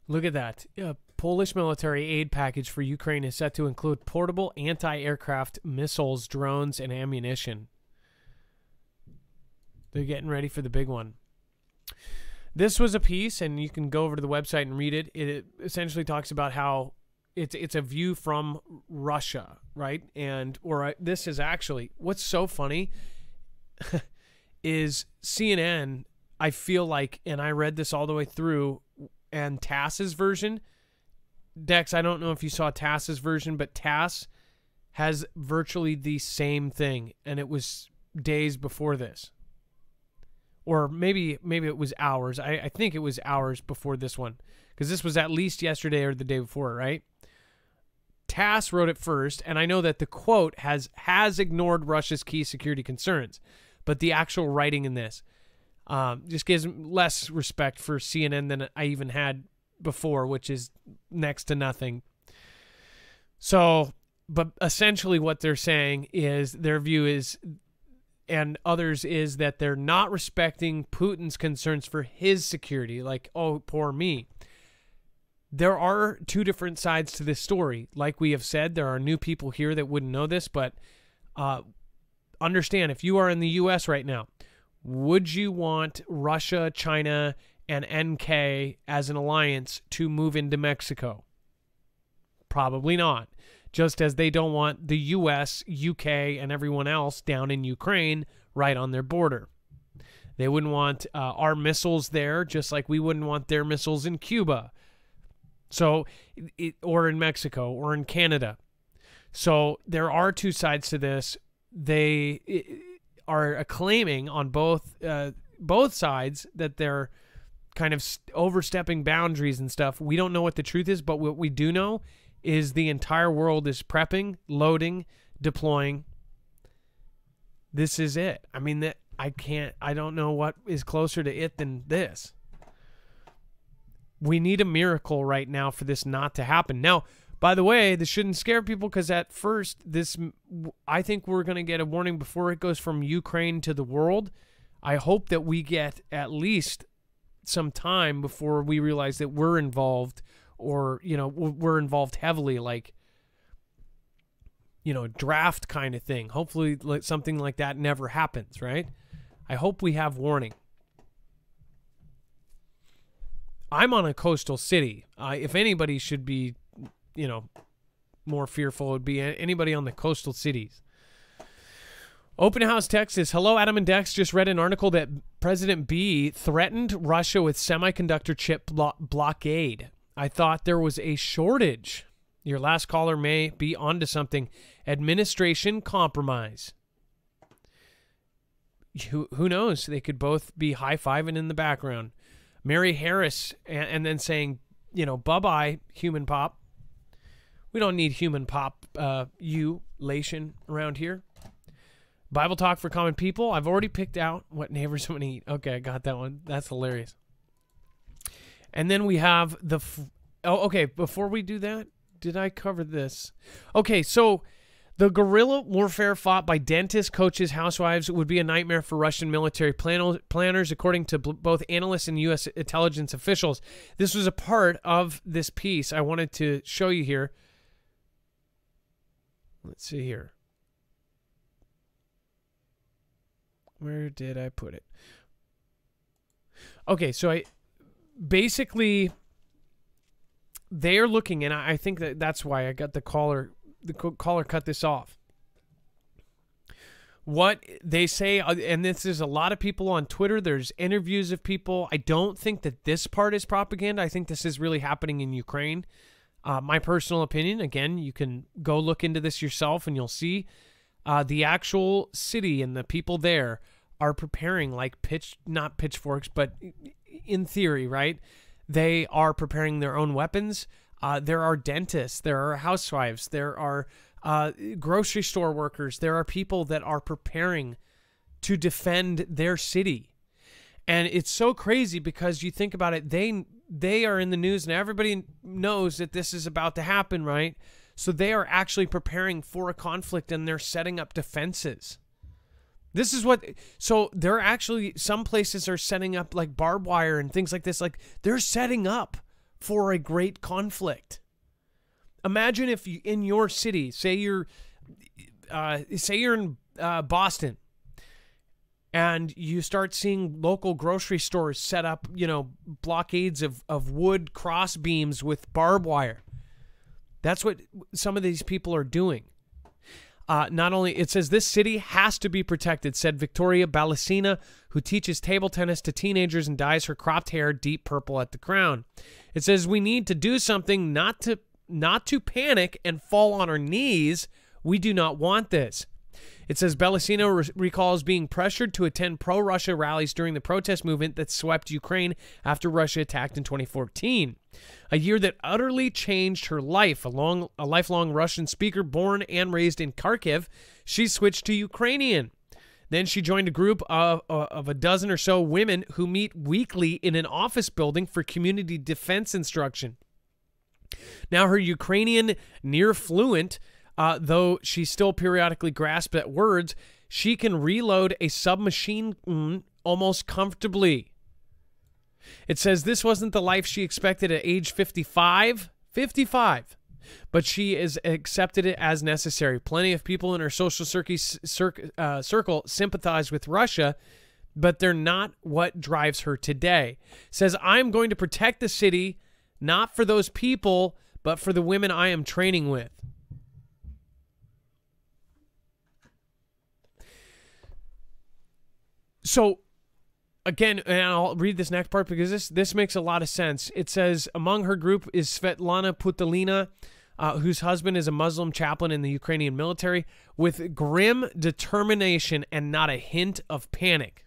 Look at that. A Polish military aid package for Ukraine is set to include portable anti aircraft missiles, drones, and ammunition. They're getting ready for the big one. This was a piece, and you can go over to the website and read it. It essentially talks about how it's it's a view from Russia, right? And or uh, this is actually what's so funny is CNN. I feel like, and I read this all the way through and TASS's version. Dex, I don't know if you saw TASS's version, but TASS has virtually the same thing, and it was days before this. Or maybe maybe it was hours. I, I think it was hours before this one. Because this was at least yesterday or the day before, right? TASS wrote it first, and I know that the quote has has ignored Russia's key security concerns, but the actual writing in this um, just gives less respect for CNN than I even had before, which is next to nothing. So, but essentially, what they're saying is their view is, and others is that they're not respecting Putin's concerns for his security. Like, oh, poor me. There are two different sides to this story. Like we have said, there are new people here that wouldn't know this, but uh, understand if you are in the U.S. right now, would you want Russia, China, and NK as an alliance to move into Mexico? Probably not. Just as they don't want the US, UK, and everyone else down in Ukraine right on their border. They wouldn't want uh, our missiles there, just like we wouldn't want their missiles in Cuba. So, it, or in Mexico, or in Canada. So there are two sides to this. They. Are claiming on both uh, both sides that they're kind of overstepping boundaries and stuff. We don't know what the truth is, but what we do know is the entire world is prepping, loading, deploying. This is it. I mean that I can't I don't know what is closer to it than this. We need a miracle right now for this not to happen. Now, by the way, this shouldn't scare people because at first, this I think we're going to get a warning before it goes from Ukraine to the world. I hope that we get at least some time before we realize that we're involved or, you know, we're involved heavily, like, you know, draft kind of thing. Hopefully, like, something like that never happens, right? I hope we have warning. I'm on a coastal city. Uh, if anybody should be you know, more fearful would be anybody on the coastal cities. Open House Texas. Hello, Adam and Dex. Just read an article that President B threatened Russia with semiconductor chip blo- blockade. I thought there was a shortage. Your last caller may be onto something. Administration compromise. Who, who knows? They could both be high fiving in the background. Mary Harris, and, and then saying, you know, bye bye, human pop. We don't need human pop, uh, you, Lation, around here. Bible talk for common people. I've already picked out what neighbors want to eat. Okay, I got that one. That's hilarious. And then we have the. Oh, okay. Before we do that, did I cover this? Okay, so the guerrilla warfare fought by dentists, coaches, housewives would be a nightmare for Russian military plan- planners, according to both analysts and U.S. intelligence officials. This was a part of this piece I wanted to show you here. Let's see here. Where did I put it? Okay, so I basically they're looking, and I think that that's why I got the caller. The caller cut this off. What they say, uh, and this is a lot of people on Twitter. There's interviews of people. I don't think that this part is propaganda. I think this is really happening in Ukraine. Uh, my personal opinion. Again, you can go look into this yourself, and you'll see uh, the actual city and the people there are preparing like pitch, not pitchforks, but in theory, right? They are preparing their own weapons. Uh, there are dentists, there are housewives, there are uh, grocery store workers, there are people that are preparing to defend their city. And it's so crazy because you think about it, they they are in the news and everybody knows that this is about to happen, right? So they are actually preparing for a conflict and they're setting up defenses. This is what so they're actually some places are setting up like barbed wire and things like this like they're setting up for a great conflict. Imagine if you in your city, say you're uh, say you're in uh, Boston and you start seeing local grocery stores set up, you know, blockades of, of wood cross beams with barbed wire. That's what some of these people are doing. Uh, not only it says this city has to be protected, said Victoria Balacina, who teaches table tennis to teenagers and dyes her cropped hair deep purple at the crown. It says we need to do something not to not to panic and fall on our knees. We do not want this. It says Balacina re- recalls being pressured to attend pro Russia rallies during the protest movement that swept Ukraine after Russia attacked in 2014. A year that utterly changed her life. A, long, a lifelong Russian speaker born and raised in Kharkiv, she switched to Ukrainian. Then she joined a group of, uh, of a dozen or so women who meet weekly in an office building for community defense instruction. Now, her Ukrainian near fluent uh, though she still periodically grasps at words, she can reload a submachine almost comfortably. It says this wasn't the life she expected at age 55. 55. But she has accepted it as necessary. Plenty of people in her social uh, circle sympathize with Russia, but they're not what drives her today. Says, I'm going to protect the city, not for those people, but for the women I am training with. So again, and I'll read this next part because this this makes a lot of sense. It says among her group is Svetlana Putalina, uh, whose husband is a Muslim chaplain in the Ukrainian military, with grim determination and not a hint of panic.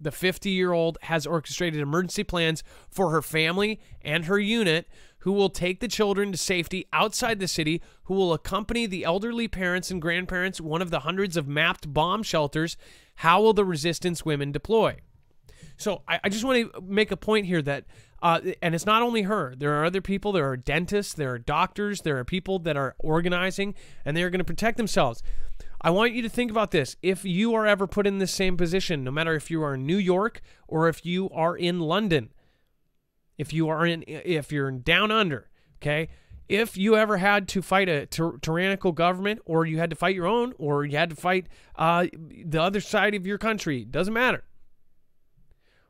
The 50 year old has orchestrated emergency plans for her family and her unit, who will take the children to safety outside the city, who will accompany the elderly parents and grandparents, one of the hundreds of mapped bomb shelters, how will the resistance women deploy? So I, I just want to make a point here that, uh, and it's not only her. There are other people. There are dentists. There are doctors. There are people that are organizing, and they are going to protect themselves. I want you to think about this. If you are ever put in the same position, no matter if you are in New York or if you are in London, if you are in, if you're in down under, okay, if you ever had to fight a tyrannical government or you had to fight your own or you had to fight uh, the other side of your country, doesn't matter.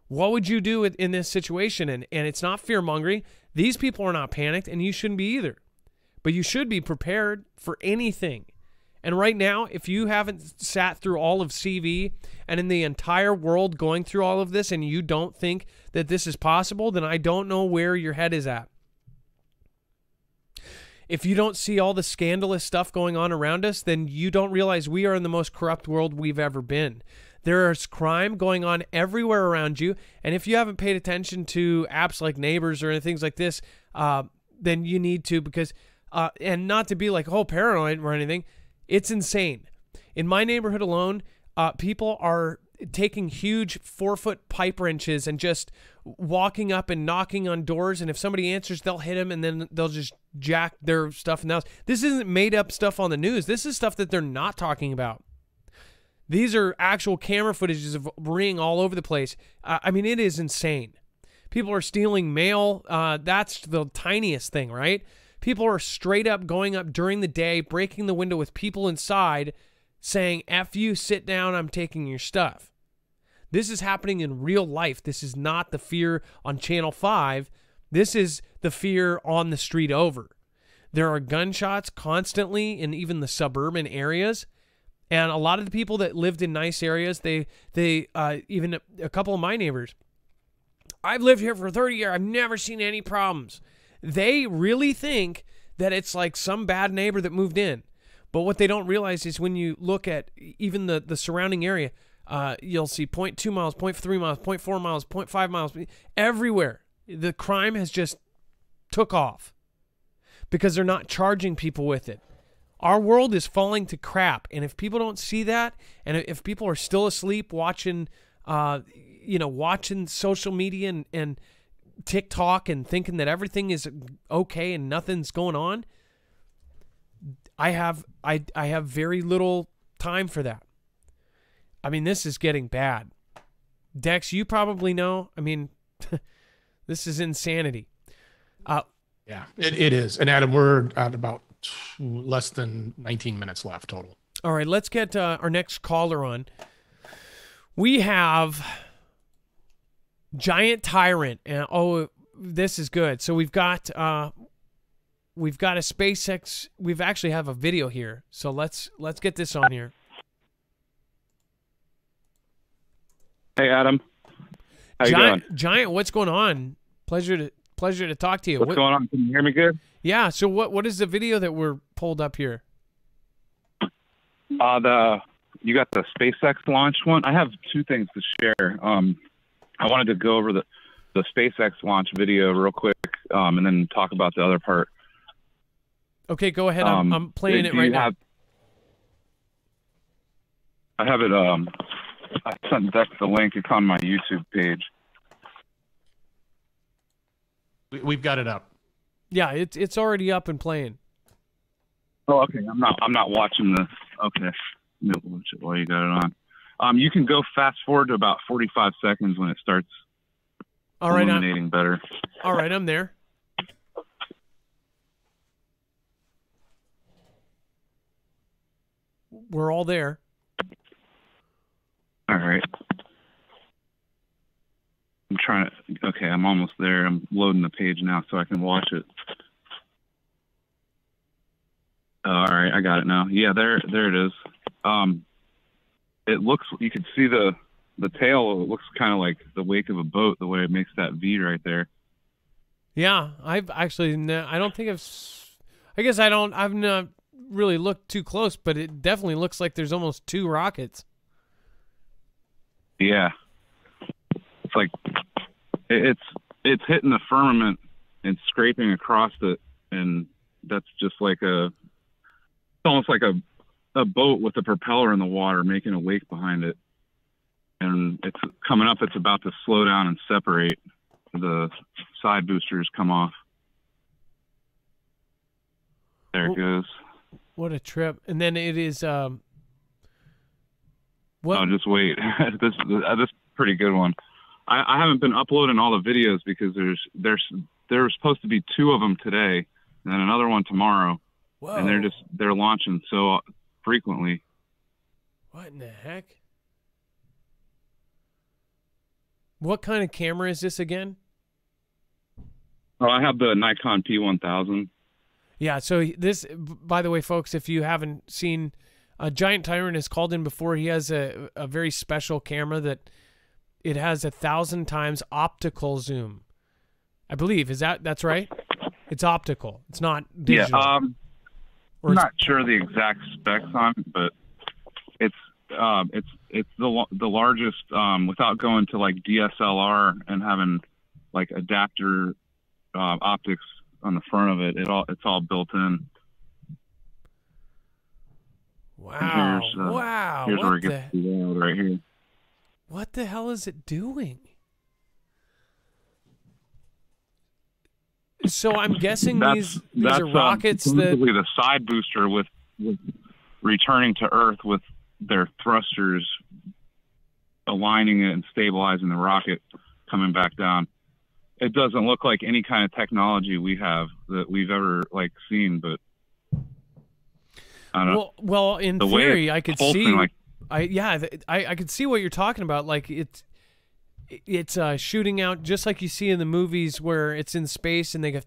What would you do in this situation? And, and it's not fear mongering. These people are not panicked, and you shouldn't be either. But you should be prepared for anything. And right now, if you haven't sat through all of CV and in the entire world going through all of this and you don't think that this is possible, then I don't know where your head is at if you don't see all the scandalous stuff going on around us, then you don't realize we are in the most corrupt world we've ever been. There's crime going on everywhere around you. And if you haven't paid attention to apps like Neighbors or things like this, uh, then you need to because, uh, and not to be like, oh, paranoid or anything. It's insane. In my neighborhood alone, uh, people are taking huge four foot pipe wrenches and just walking up and knocking on doors. And if somebody answers, they'll hit them and then they'll just jack their stuff in the house. This isn't made up stuff on the news. This is stuff that they're not talking about. These are actual camera footages of ring all over the place. Uh, I mean, it is insane. People are stealing mail. Uh, that's the tiniest thing, right? People are straight up going up during the day, breaking the window with people inside, saying, F you, sit down, I'm taking your stuff. This is happening in real life. This is not the fear on Channel 5. This is the fear on the street over. There are gunshots constantly in even the suburban areas. And a lot of the people that lived in nice areas, they, they, uh, even a couple of my neighbors, I've lived here for 30 years. I've never seen any problems. They really think that it's like some bad neighbor that moved in. But what they don't realize is when you look at even the, the surrounding area, uh, you'll see 0.2 miles, 0.3 miles, 0.4 miles, 0.5 miles, everywhere. The crime has just took off because they're not charging people with it. Our world is falling to crap, and if people don't see that, and if people are still asleep watching, uh, you know, watching social media and, and TikTok and thinking that everything is okay and nothing's going on, I have I I have very little time for that. I mean, this is getting bad. Dex, you probably know. I mean, this is insanity. Uh, yeah, it, it is. And Adam, we're at about less than 19 minutes left total. All right, let's get uh, our next caller on. We have Giant Tyrant, and oh, this is good. So we've got uh, we've got a SpaceX. We've actually have a video here. So let's let's get this on here. Hey, Adam. How Giant, you doing? Giant, what's going on? Pleasure to pleasure to talk to you. What's What- going on? Can you hear me good? Yeah. So what what is the video that we're pulled up here? Uh, the you got the SpaceX launch one. I have two things to share. Um, I wanted to go over the the SpaceX launch video real quick, um, and then talk about the other part. Okay, go ahead. Um, I'm, I'm playing it right now. have- I have it. Um, I sent Dex the link. It's on my YouTube page. We, we've got it up. Yeah, it's it's already up and playing. Oh, okay. I'm not. I'm not watching this. Okay. No, watch it while you got it on. Um, you can go fast forward to about 45 seconds when it starts All right, I'm, illuminating better. all right, I'm there. We're all there. All right. I'm trying to. Okay, I'm almost there. I'm loading the page now so I can watch it. All right, I got it now. Yeah, there, there it is. Um, it looks. You can see the the tail. It looks kind of like the wake of a boat. The way it makes that V right there. Yeah, I've actually. I don't think I've. I guess I don't. I've not really looked too close, but it definitely looks like there's almost two rockets. Yeah. It's like it's it's hitting the firmament and scraping across it, and that's just like a. It's almost like a a boat with a propeller in the water making a wake behind it, and it's coming up. It's about to slow down and separate. The side boosters come off. There it goes. What a trip! And then it is. Um, what? Oh, just wait. this uh, this is a pretty good one. I, I haven't been uploading all the videos because there's there's there were supposed to be two of them today, and then another one tomorrow, Whoa! and they're just they're launching so frequently. What in the heck? What kind of camera is this again? Oh, I have the Nikon P1000. Yeah, so this, by the way, folks, if you haven't seen, uh, Giant Tyrant has called in before. He has a, a very special camera that it has a thousand times optical zoom. I believe is that that's right. It's optical. It's not digital. Yeah. Um, I'm not sure the exact specs on it, but it's uh, it's it's the the largest um, without going to like DSLR and having like adapter uh, optics on the front of it. It all it's all built in. Wow. Here's, uh, wow. Here's where What it the, gets wild right here. what the hell is it doing? So I'm guessing That's these these that's are uh, rockets that supposedly the side booster with, with returning to Earth with their thrusters aligning it and stabilizing the rocket coming back down. It doesn't look like any kind of technology we have that we've ever like seen, but I don't well, well, in The theory, I could see. like- I yeah, I I could see what you're talking about. Like it's it's uh, shooting out just like you see in the movies where it's in space and they go.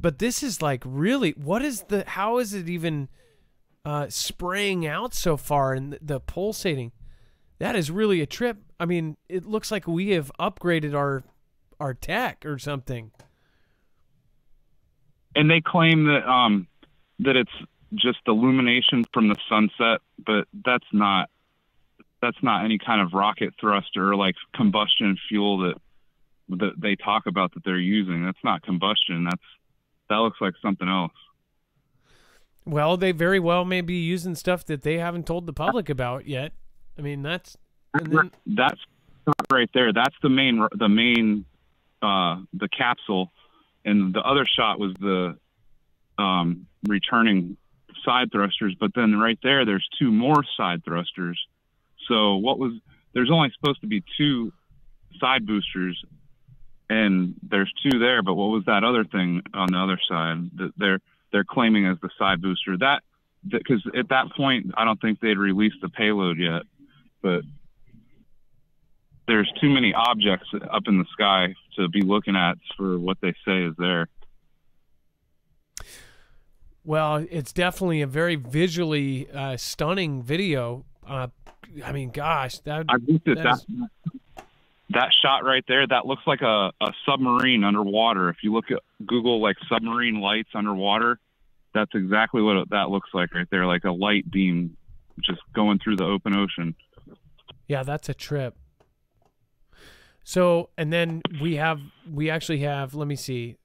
But this is like really. What is the? How is it even uh, spraying out so far and the, the pulsating? That is really a trip. I mean, it looks like we have upgraded our our tech or something. and they claim that um that it's just illumination from the sunset, but that's not that's not any kind of rocket thruster or like combustion fuel that that they talk about that they're using. That's not combustion. That's that looks like something else. Well, they very well may be using stuff that they haven't told the public about yet. I mean, that's and then, That's right there. That's the main the main uh the capsule and the other shot was the um returning side thrusters, but then right there there's two more side thrusters. So what was there's only supposed to be two side boosters and there's two there, but what was that other thing on the other side that they're they're claiming as the side booster? That because at that point I don't think they'd released the payload yet, but there's too many objects up in the sky to be looking at for what they say is there. Well, it's definitely a very visually uh, stunning video. Uh, I mean, gosh, that I looked at That that. is- That shot right there, that looks like a, a submarine underwater. If you look at Google like submarine lights underwater, that's exactly what that looks like right there, like a light beam just going through the open ocean. yeah, that's a trip. So, and then we have we actually have. Let me see.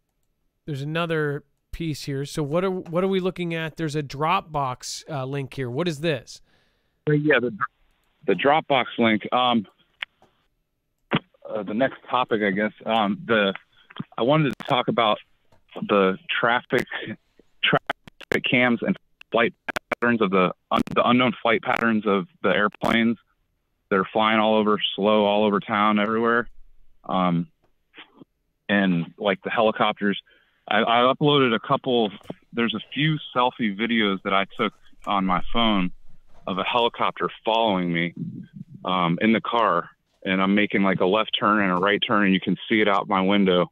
There's another piece here. So what are what are we looking at? There's a Dropbox uh, link here. What is this? Yeah, the the Dropbox link. Um, uh, the next topic, I guess. Um, the I wanted to talk about the traffic traffic cams and flight patterns of the un, the unknown flight patterns of the airplanes that are flying all over slow all over town everywhere. Um, and like the helicopters. I, I uploaded a couple. There's a few selfie videos that I took on my phone of a helicopter following me um, in the car, and I'm making like a left turn and a right turn, and you can see it out my window.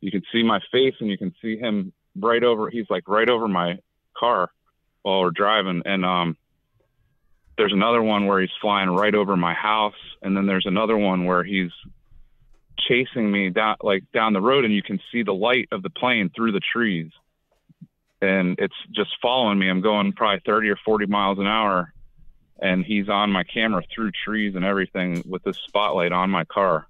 You can see my face, and you can see him right over. He's like right over my car while we're driving, and um, there's another one where he's flying right over my house, and then there's another one where he's chasing me down like down the road, and you can see the light of the plane through the trees and it's just following me. I'm going probably 30 or 40 miles an hour, and he's on my camera through trees and everything with this spotlight on my car.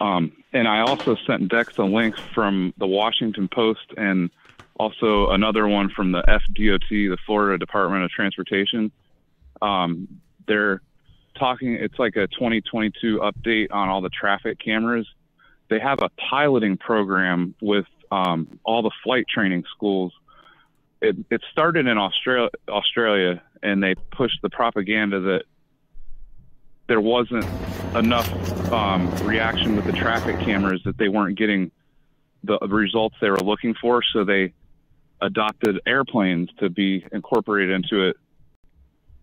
Um, and I also sent Dex a link from the Washington Post and also another one from the FDOT, the Florida Department of Transportation. Um, they're talking, it's like a 2022 update on all the traffic cameras. They have a piloting program with um, all the flight training schools. It, it started in Australia, Australia, and they pushed the propaganda that there wasn't enough um, reaction with the traffic cameras that they weren't getting the results they were looking for. So they adopted airplanes to be incorporated into it.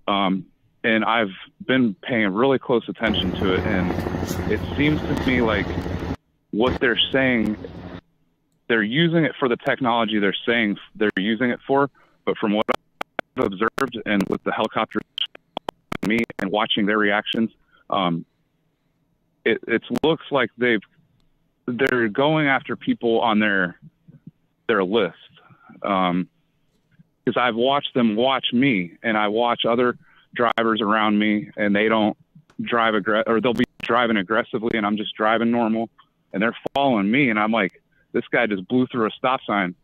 Um, and I've been paying really close attention to it, and it seems to me like what they're saying, they're using it for the technology they're saying they're using it for, but from what I've observed and with the helicopters me and watching their reactions, um, it it looks like they've they're going after people on their their list. Um, because I've watched them watch me, and I watch other drivers around me, and they don't drive aggressive, or they'll be driving aggressively, and I'm just driving normal, and they're following me, and I'm like, this guy just blew through a stop sign,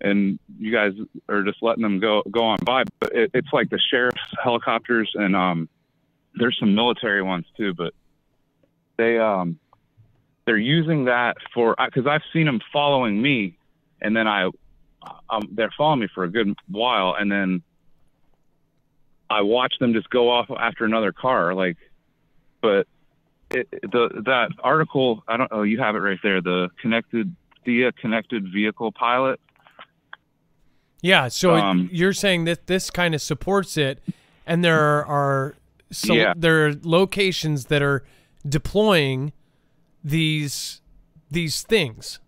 and you guys are just letting them go go on by. But it, it's like the sheriff's helicopters, and um, there's some military ones too, but they um, they're using that for because I've seen them following me, and then I um, they're following me for a good while, and then I watch them just go off after another car. Like, but it, the that article, I don't. Oh, you have it right there. The connected THEA connected vehicle pilot. Yeah. So Um, you're saying that this kind of supports it, and there are so Yeah. there are locations that are deploying these these things.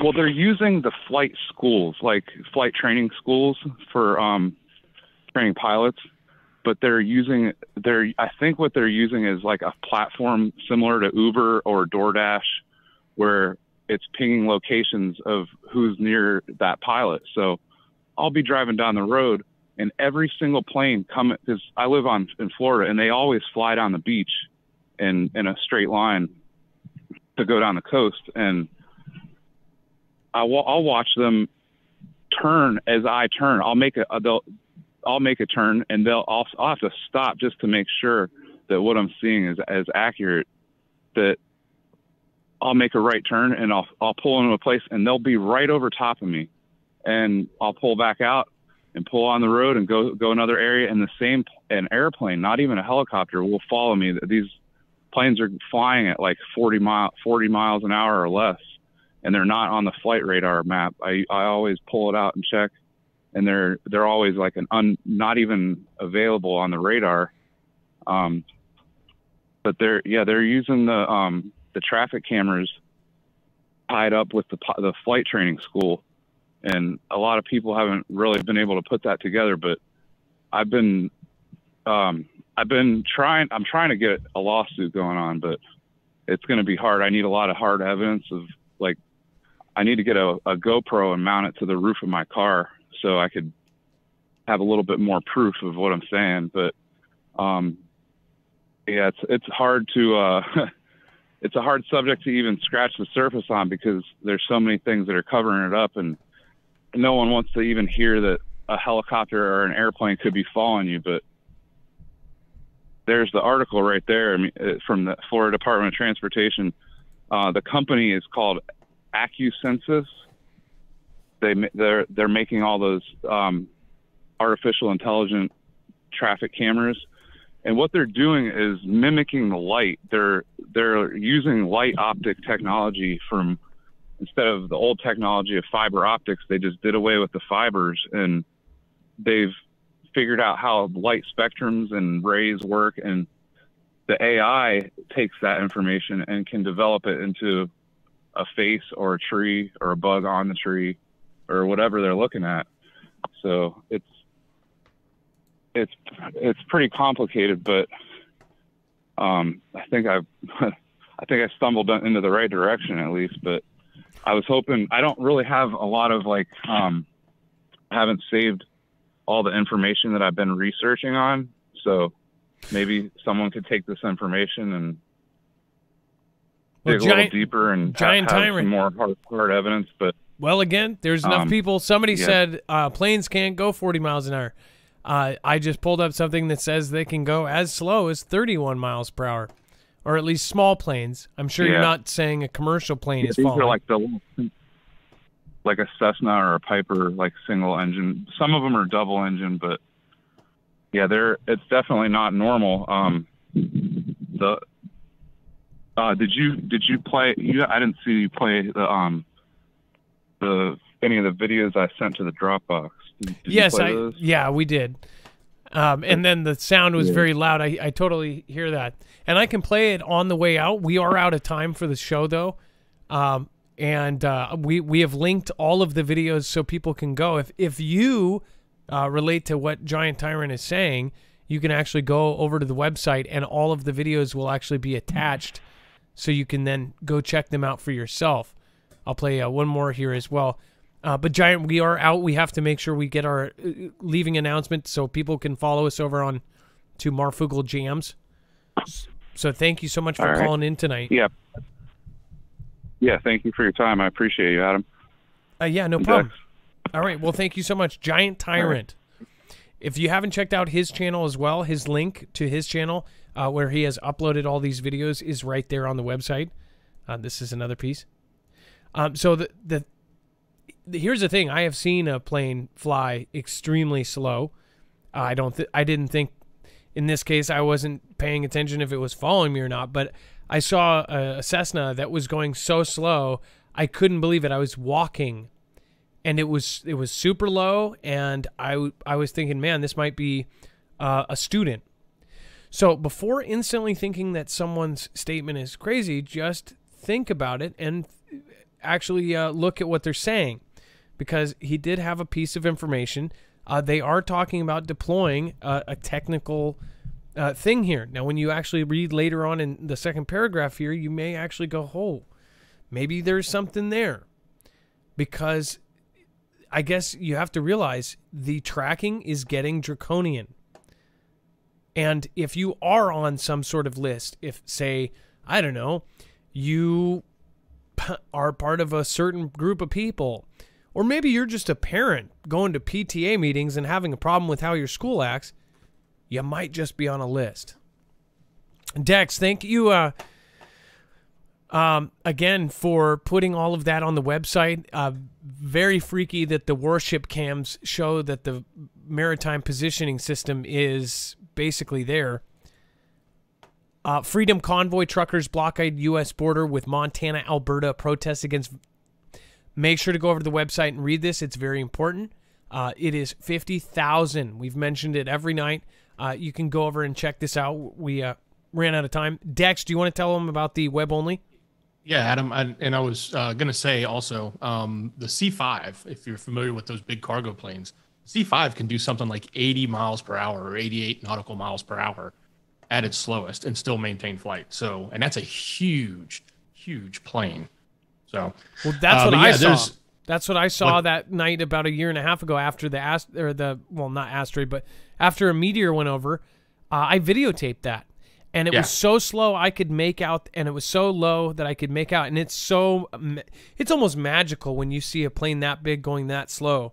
Well, they're using the flight schools, like flight training schools for um, training pilots, but they're using they're I think what they're using is like a platform similar to Uber or DoorDash, where it's pinging locations of who's near that pilot. So I'll be driving down the road, and every single plane coming because I live on in Florida, and they always fly down the beach in in a straight line to go down the coast and I will, I'll watch them turn as I turn. I'll make a they'll I'll make a turn and they'll I'll, I'll have to stop just to make sure that what I'm seeing is as accurate. That I'll make a right turn and I'll I'll pull into a place and they'll be right over top of me, and I'll pull back out and pull on the road and go go another area. And the same an airplane, not even a helicopter, will follow me. These planes are flying at like 40 mile 40 miles an hour or less and they're not on the flight radar map. I, I always pull it out and check, and they're they're always like an un, not even available on the radar. Um, but they're yeah they're using the um, the traffic cameras tied up with the the flight training school, and a lot of people haven't really been able to put that together. But I've been um, I've been trying I'm trying to get a lawsuit going on, but it's going to be hard. I need a lot of hard evidence of like I need to get a, a GoPro and mount it to the roof of my car so I could have a little bit more proof of what I'm saying. But um, yeah, it's it's hard to uh, it's a hard subject to even scratch the surface on because there's so many things that are covering it up, and no one wants to even hear that a helicopter or an airplane could be following you. But there's the article right there I mean, uh, from the Florida Department of Transportation. Uh, the company is called Acusensus. They they're they're making all those um, artificial intelligent traffic cameras, and what they're doing is mimicking the light. They're they're using light optic technology from instead of the old technology of fiber optics. They just did away with the fibers, and they've figured out how light spectrums and rays work, and the AI takes that information and can develop it into a face or a tree or a bug on the tree or whatever they're looking at. So it's it's it's pretty complicated, but um, I think I've I think I stumbled into the right direction at least. But I was hoping I don't really have a lot of like um, I haven't saved all the information that I've been researching on, so maybe someone could take this information and Well, dig a little deeper and giant have, have some more hard, hard evidence. But Well, again, there's enough Um, people. Somebody yeah. said uh, planes can't go 40 miles an hour. Uh, I just pulled up something that says they can go as slow as 31 miles per hour, or at least small planes. I'm sure you're not saying a commercial plane is these falling. are like the like a Cessna or a Piper, like single engine. Some of them are double engine, but yeah, they're it's definitely not normal. Um, the uh, did you did you play? You I didn't see you play the um the any of the videos I sent to the Dropbox. Did, did yes, I those? yeah we did. Um, and then the sound was Yeah. very loud. I, I totally hear that, and I can play it on the way out. We are out of time for the show though, um, and uh, we we have linked all of the videos so people can go. If if you uh, relate to what Giant Tyrant is saying, you can actually go over to the website and all of the videos will actually be attached so you can then go check them out for yourself. I'll play uh, one more here as well. Uh, but Giant, we are out. We have to make sure we get our uh, leaving announcement so people can follow us over on to Marfoogle Jams. So thank you so much for right. calling in tonight. Yeah. Yeah. Thank you for your time. I appreciate you, Adam. Uh, yeah, no problem. All right. Well, thank you so much, Giant Tyrant. If you haven't checked out his channel as well, his link to his channel uh, where he has uploaded all these videos is right there on the website. Uh, this is another piece. Um, so the, the the here's the thing: I have seen a plane fly extremely slow. Uh, I don't. Th- I didn't think in this case I wasn't paying attention if it was following me or not, but I saw a, Cessna that was going so slow I couldn't believe it. I was walking and it was it was super low and I I was thinking man this might be uh, a student so before instantly thinking that someone's statement is crazy just think about it and actually uh, look at what they're saying because he did have a piece of information uh, they are talking about deploying a, a technical uh, thing here now when you actually read later on in the second paragraph here you may actually go oh maybe there's something there because I guess you have to realize the tracking is getting draconian. And if you are on some sort of list, if, say, I don't know, you are part of a certain group of people, or maybe you're just a parent going to PTA meetings and having a problem with how your school acts, you might just be on a list. Dex, thank you. Uh, um, again, for putting all of that on the website. Uh, very freaky that the warship cams show that the maritime positioning system is basically there. Uh, Freedom Convoy truckers blockade U.S. border with Montana, Alberta protests against. Make sure to go over to the website and read this. It's very important. Uh, it is 50,000. We've mentioned it every night. Uh, you can go over and check this out. We uh, ran out of time. Dex, do you want to tell them about the web only? Yeah, Adam, I, and I was uh, going to say also um, the C5. If you're familiar with those big cargo planes, C5 can do something like 80 miles per hour or 88 nautical miles per hour at its slowest and still maintain flight. So, and that's a huge, huge plane. So, Well, that's Uh, what but I yeah, saw. there's- That's what I saw What- that night about a year and a half ago after the ast- or the well not asteroid but after a meteor went over. Uh, I videotaped that, and it Yeah. was so slow I could make out, and it was so low that I could make out, and it's so it's almost magical when you see a plane that big going that slow.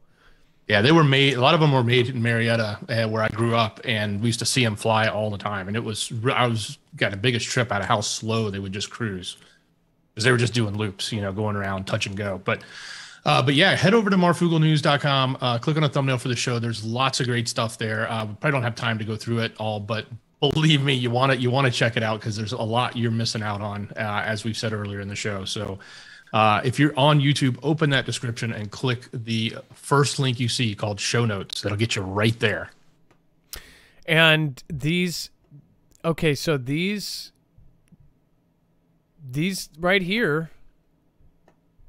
Yeah, they were made. A lot of them were made in Marietta, uh, where I grew up, and we used to see them fly all the time. And it was I was got the biggest trip out of how slow they would just cruise, because they were just doing loops, you know, going around touch and go. But uh, but yeah, head over to marfooglenews.com. Uh, click on the thumbnail for the show. There's lots of great stuff there. Uh, we probably don't have time to go through it all, but believe me, you want to you want to check it out because there's a lot you're missing out on, uh, as we've said earlier in the show. So. Uh, if you're on YouTube, open that description and click the first link you see called show notes. That'll get you right there. And these, okay, so these, these right here,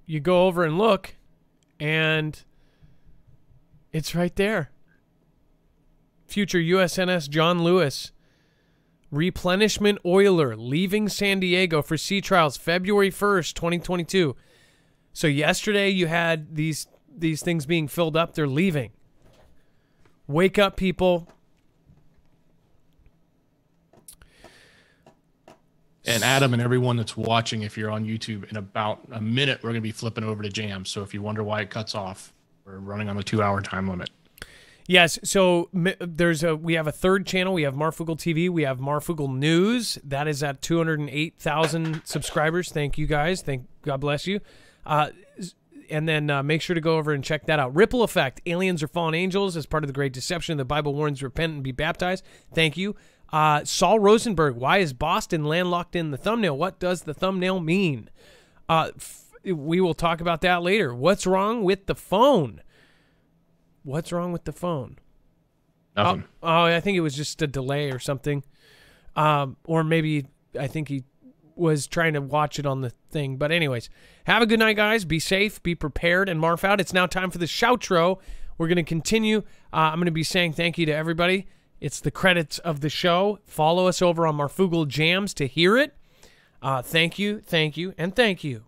you go over and look, and it's right there. Future USNS John Lewis, replenishment oiler leaving San Diego for sea trials February 1st, 2022. So yesterday you had these these things being filled up, they're leaving. Wake up people. And Adam and everyone that's watching, if you're on YouTube, in about a minute, we're going to be flipping over to jam. So if you wonder why it cuts off, we're running on a two hour time limit. Yes, so there's a we have a third channel. We have Marfoogle TV. We have Marfoogle News. That is at 208,000 subscribers. Thank you guys. Thank God bless you. Uh, and then uh, make sure to go over and check that out. Ripple Effect: Aliens or Fallen Angels as part of the Great Deception. The Bible warns: repent and be baptized. Thank you. Uh, Saul Rosenberg: Why is Boston landlocked in the thumbnail? What does the thumbnail mean? Uh, f- we will talk about that later. What's wrong with the phone? What's wrong with the phone? Nothing. Oh, oh, I think it was just a delay or something. Um, or maybe I think he was trying to watch it on the thing. But anyways, have a good night, guys. Be safe, be prepared, and marf out. It's now time for the shoutro. We're going to continue. Uh, I'm going to be saying thank you to everybody. It's the credits of the show. Follow us over on Marfoogle Jams to hear it. Uh, thank you, thank you, and thank you.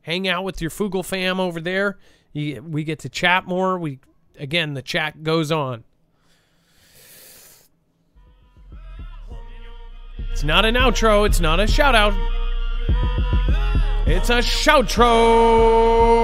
Hang out with your Foogle fam over there. You, we get to chat more. We again, the chat goes on. It's not an outro. It's not a shout out. It's a shoutro.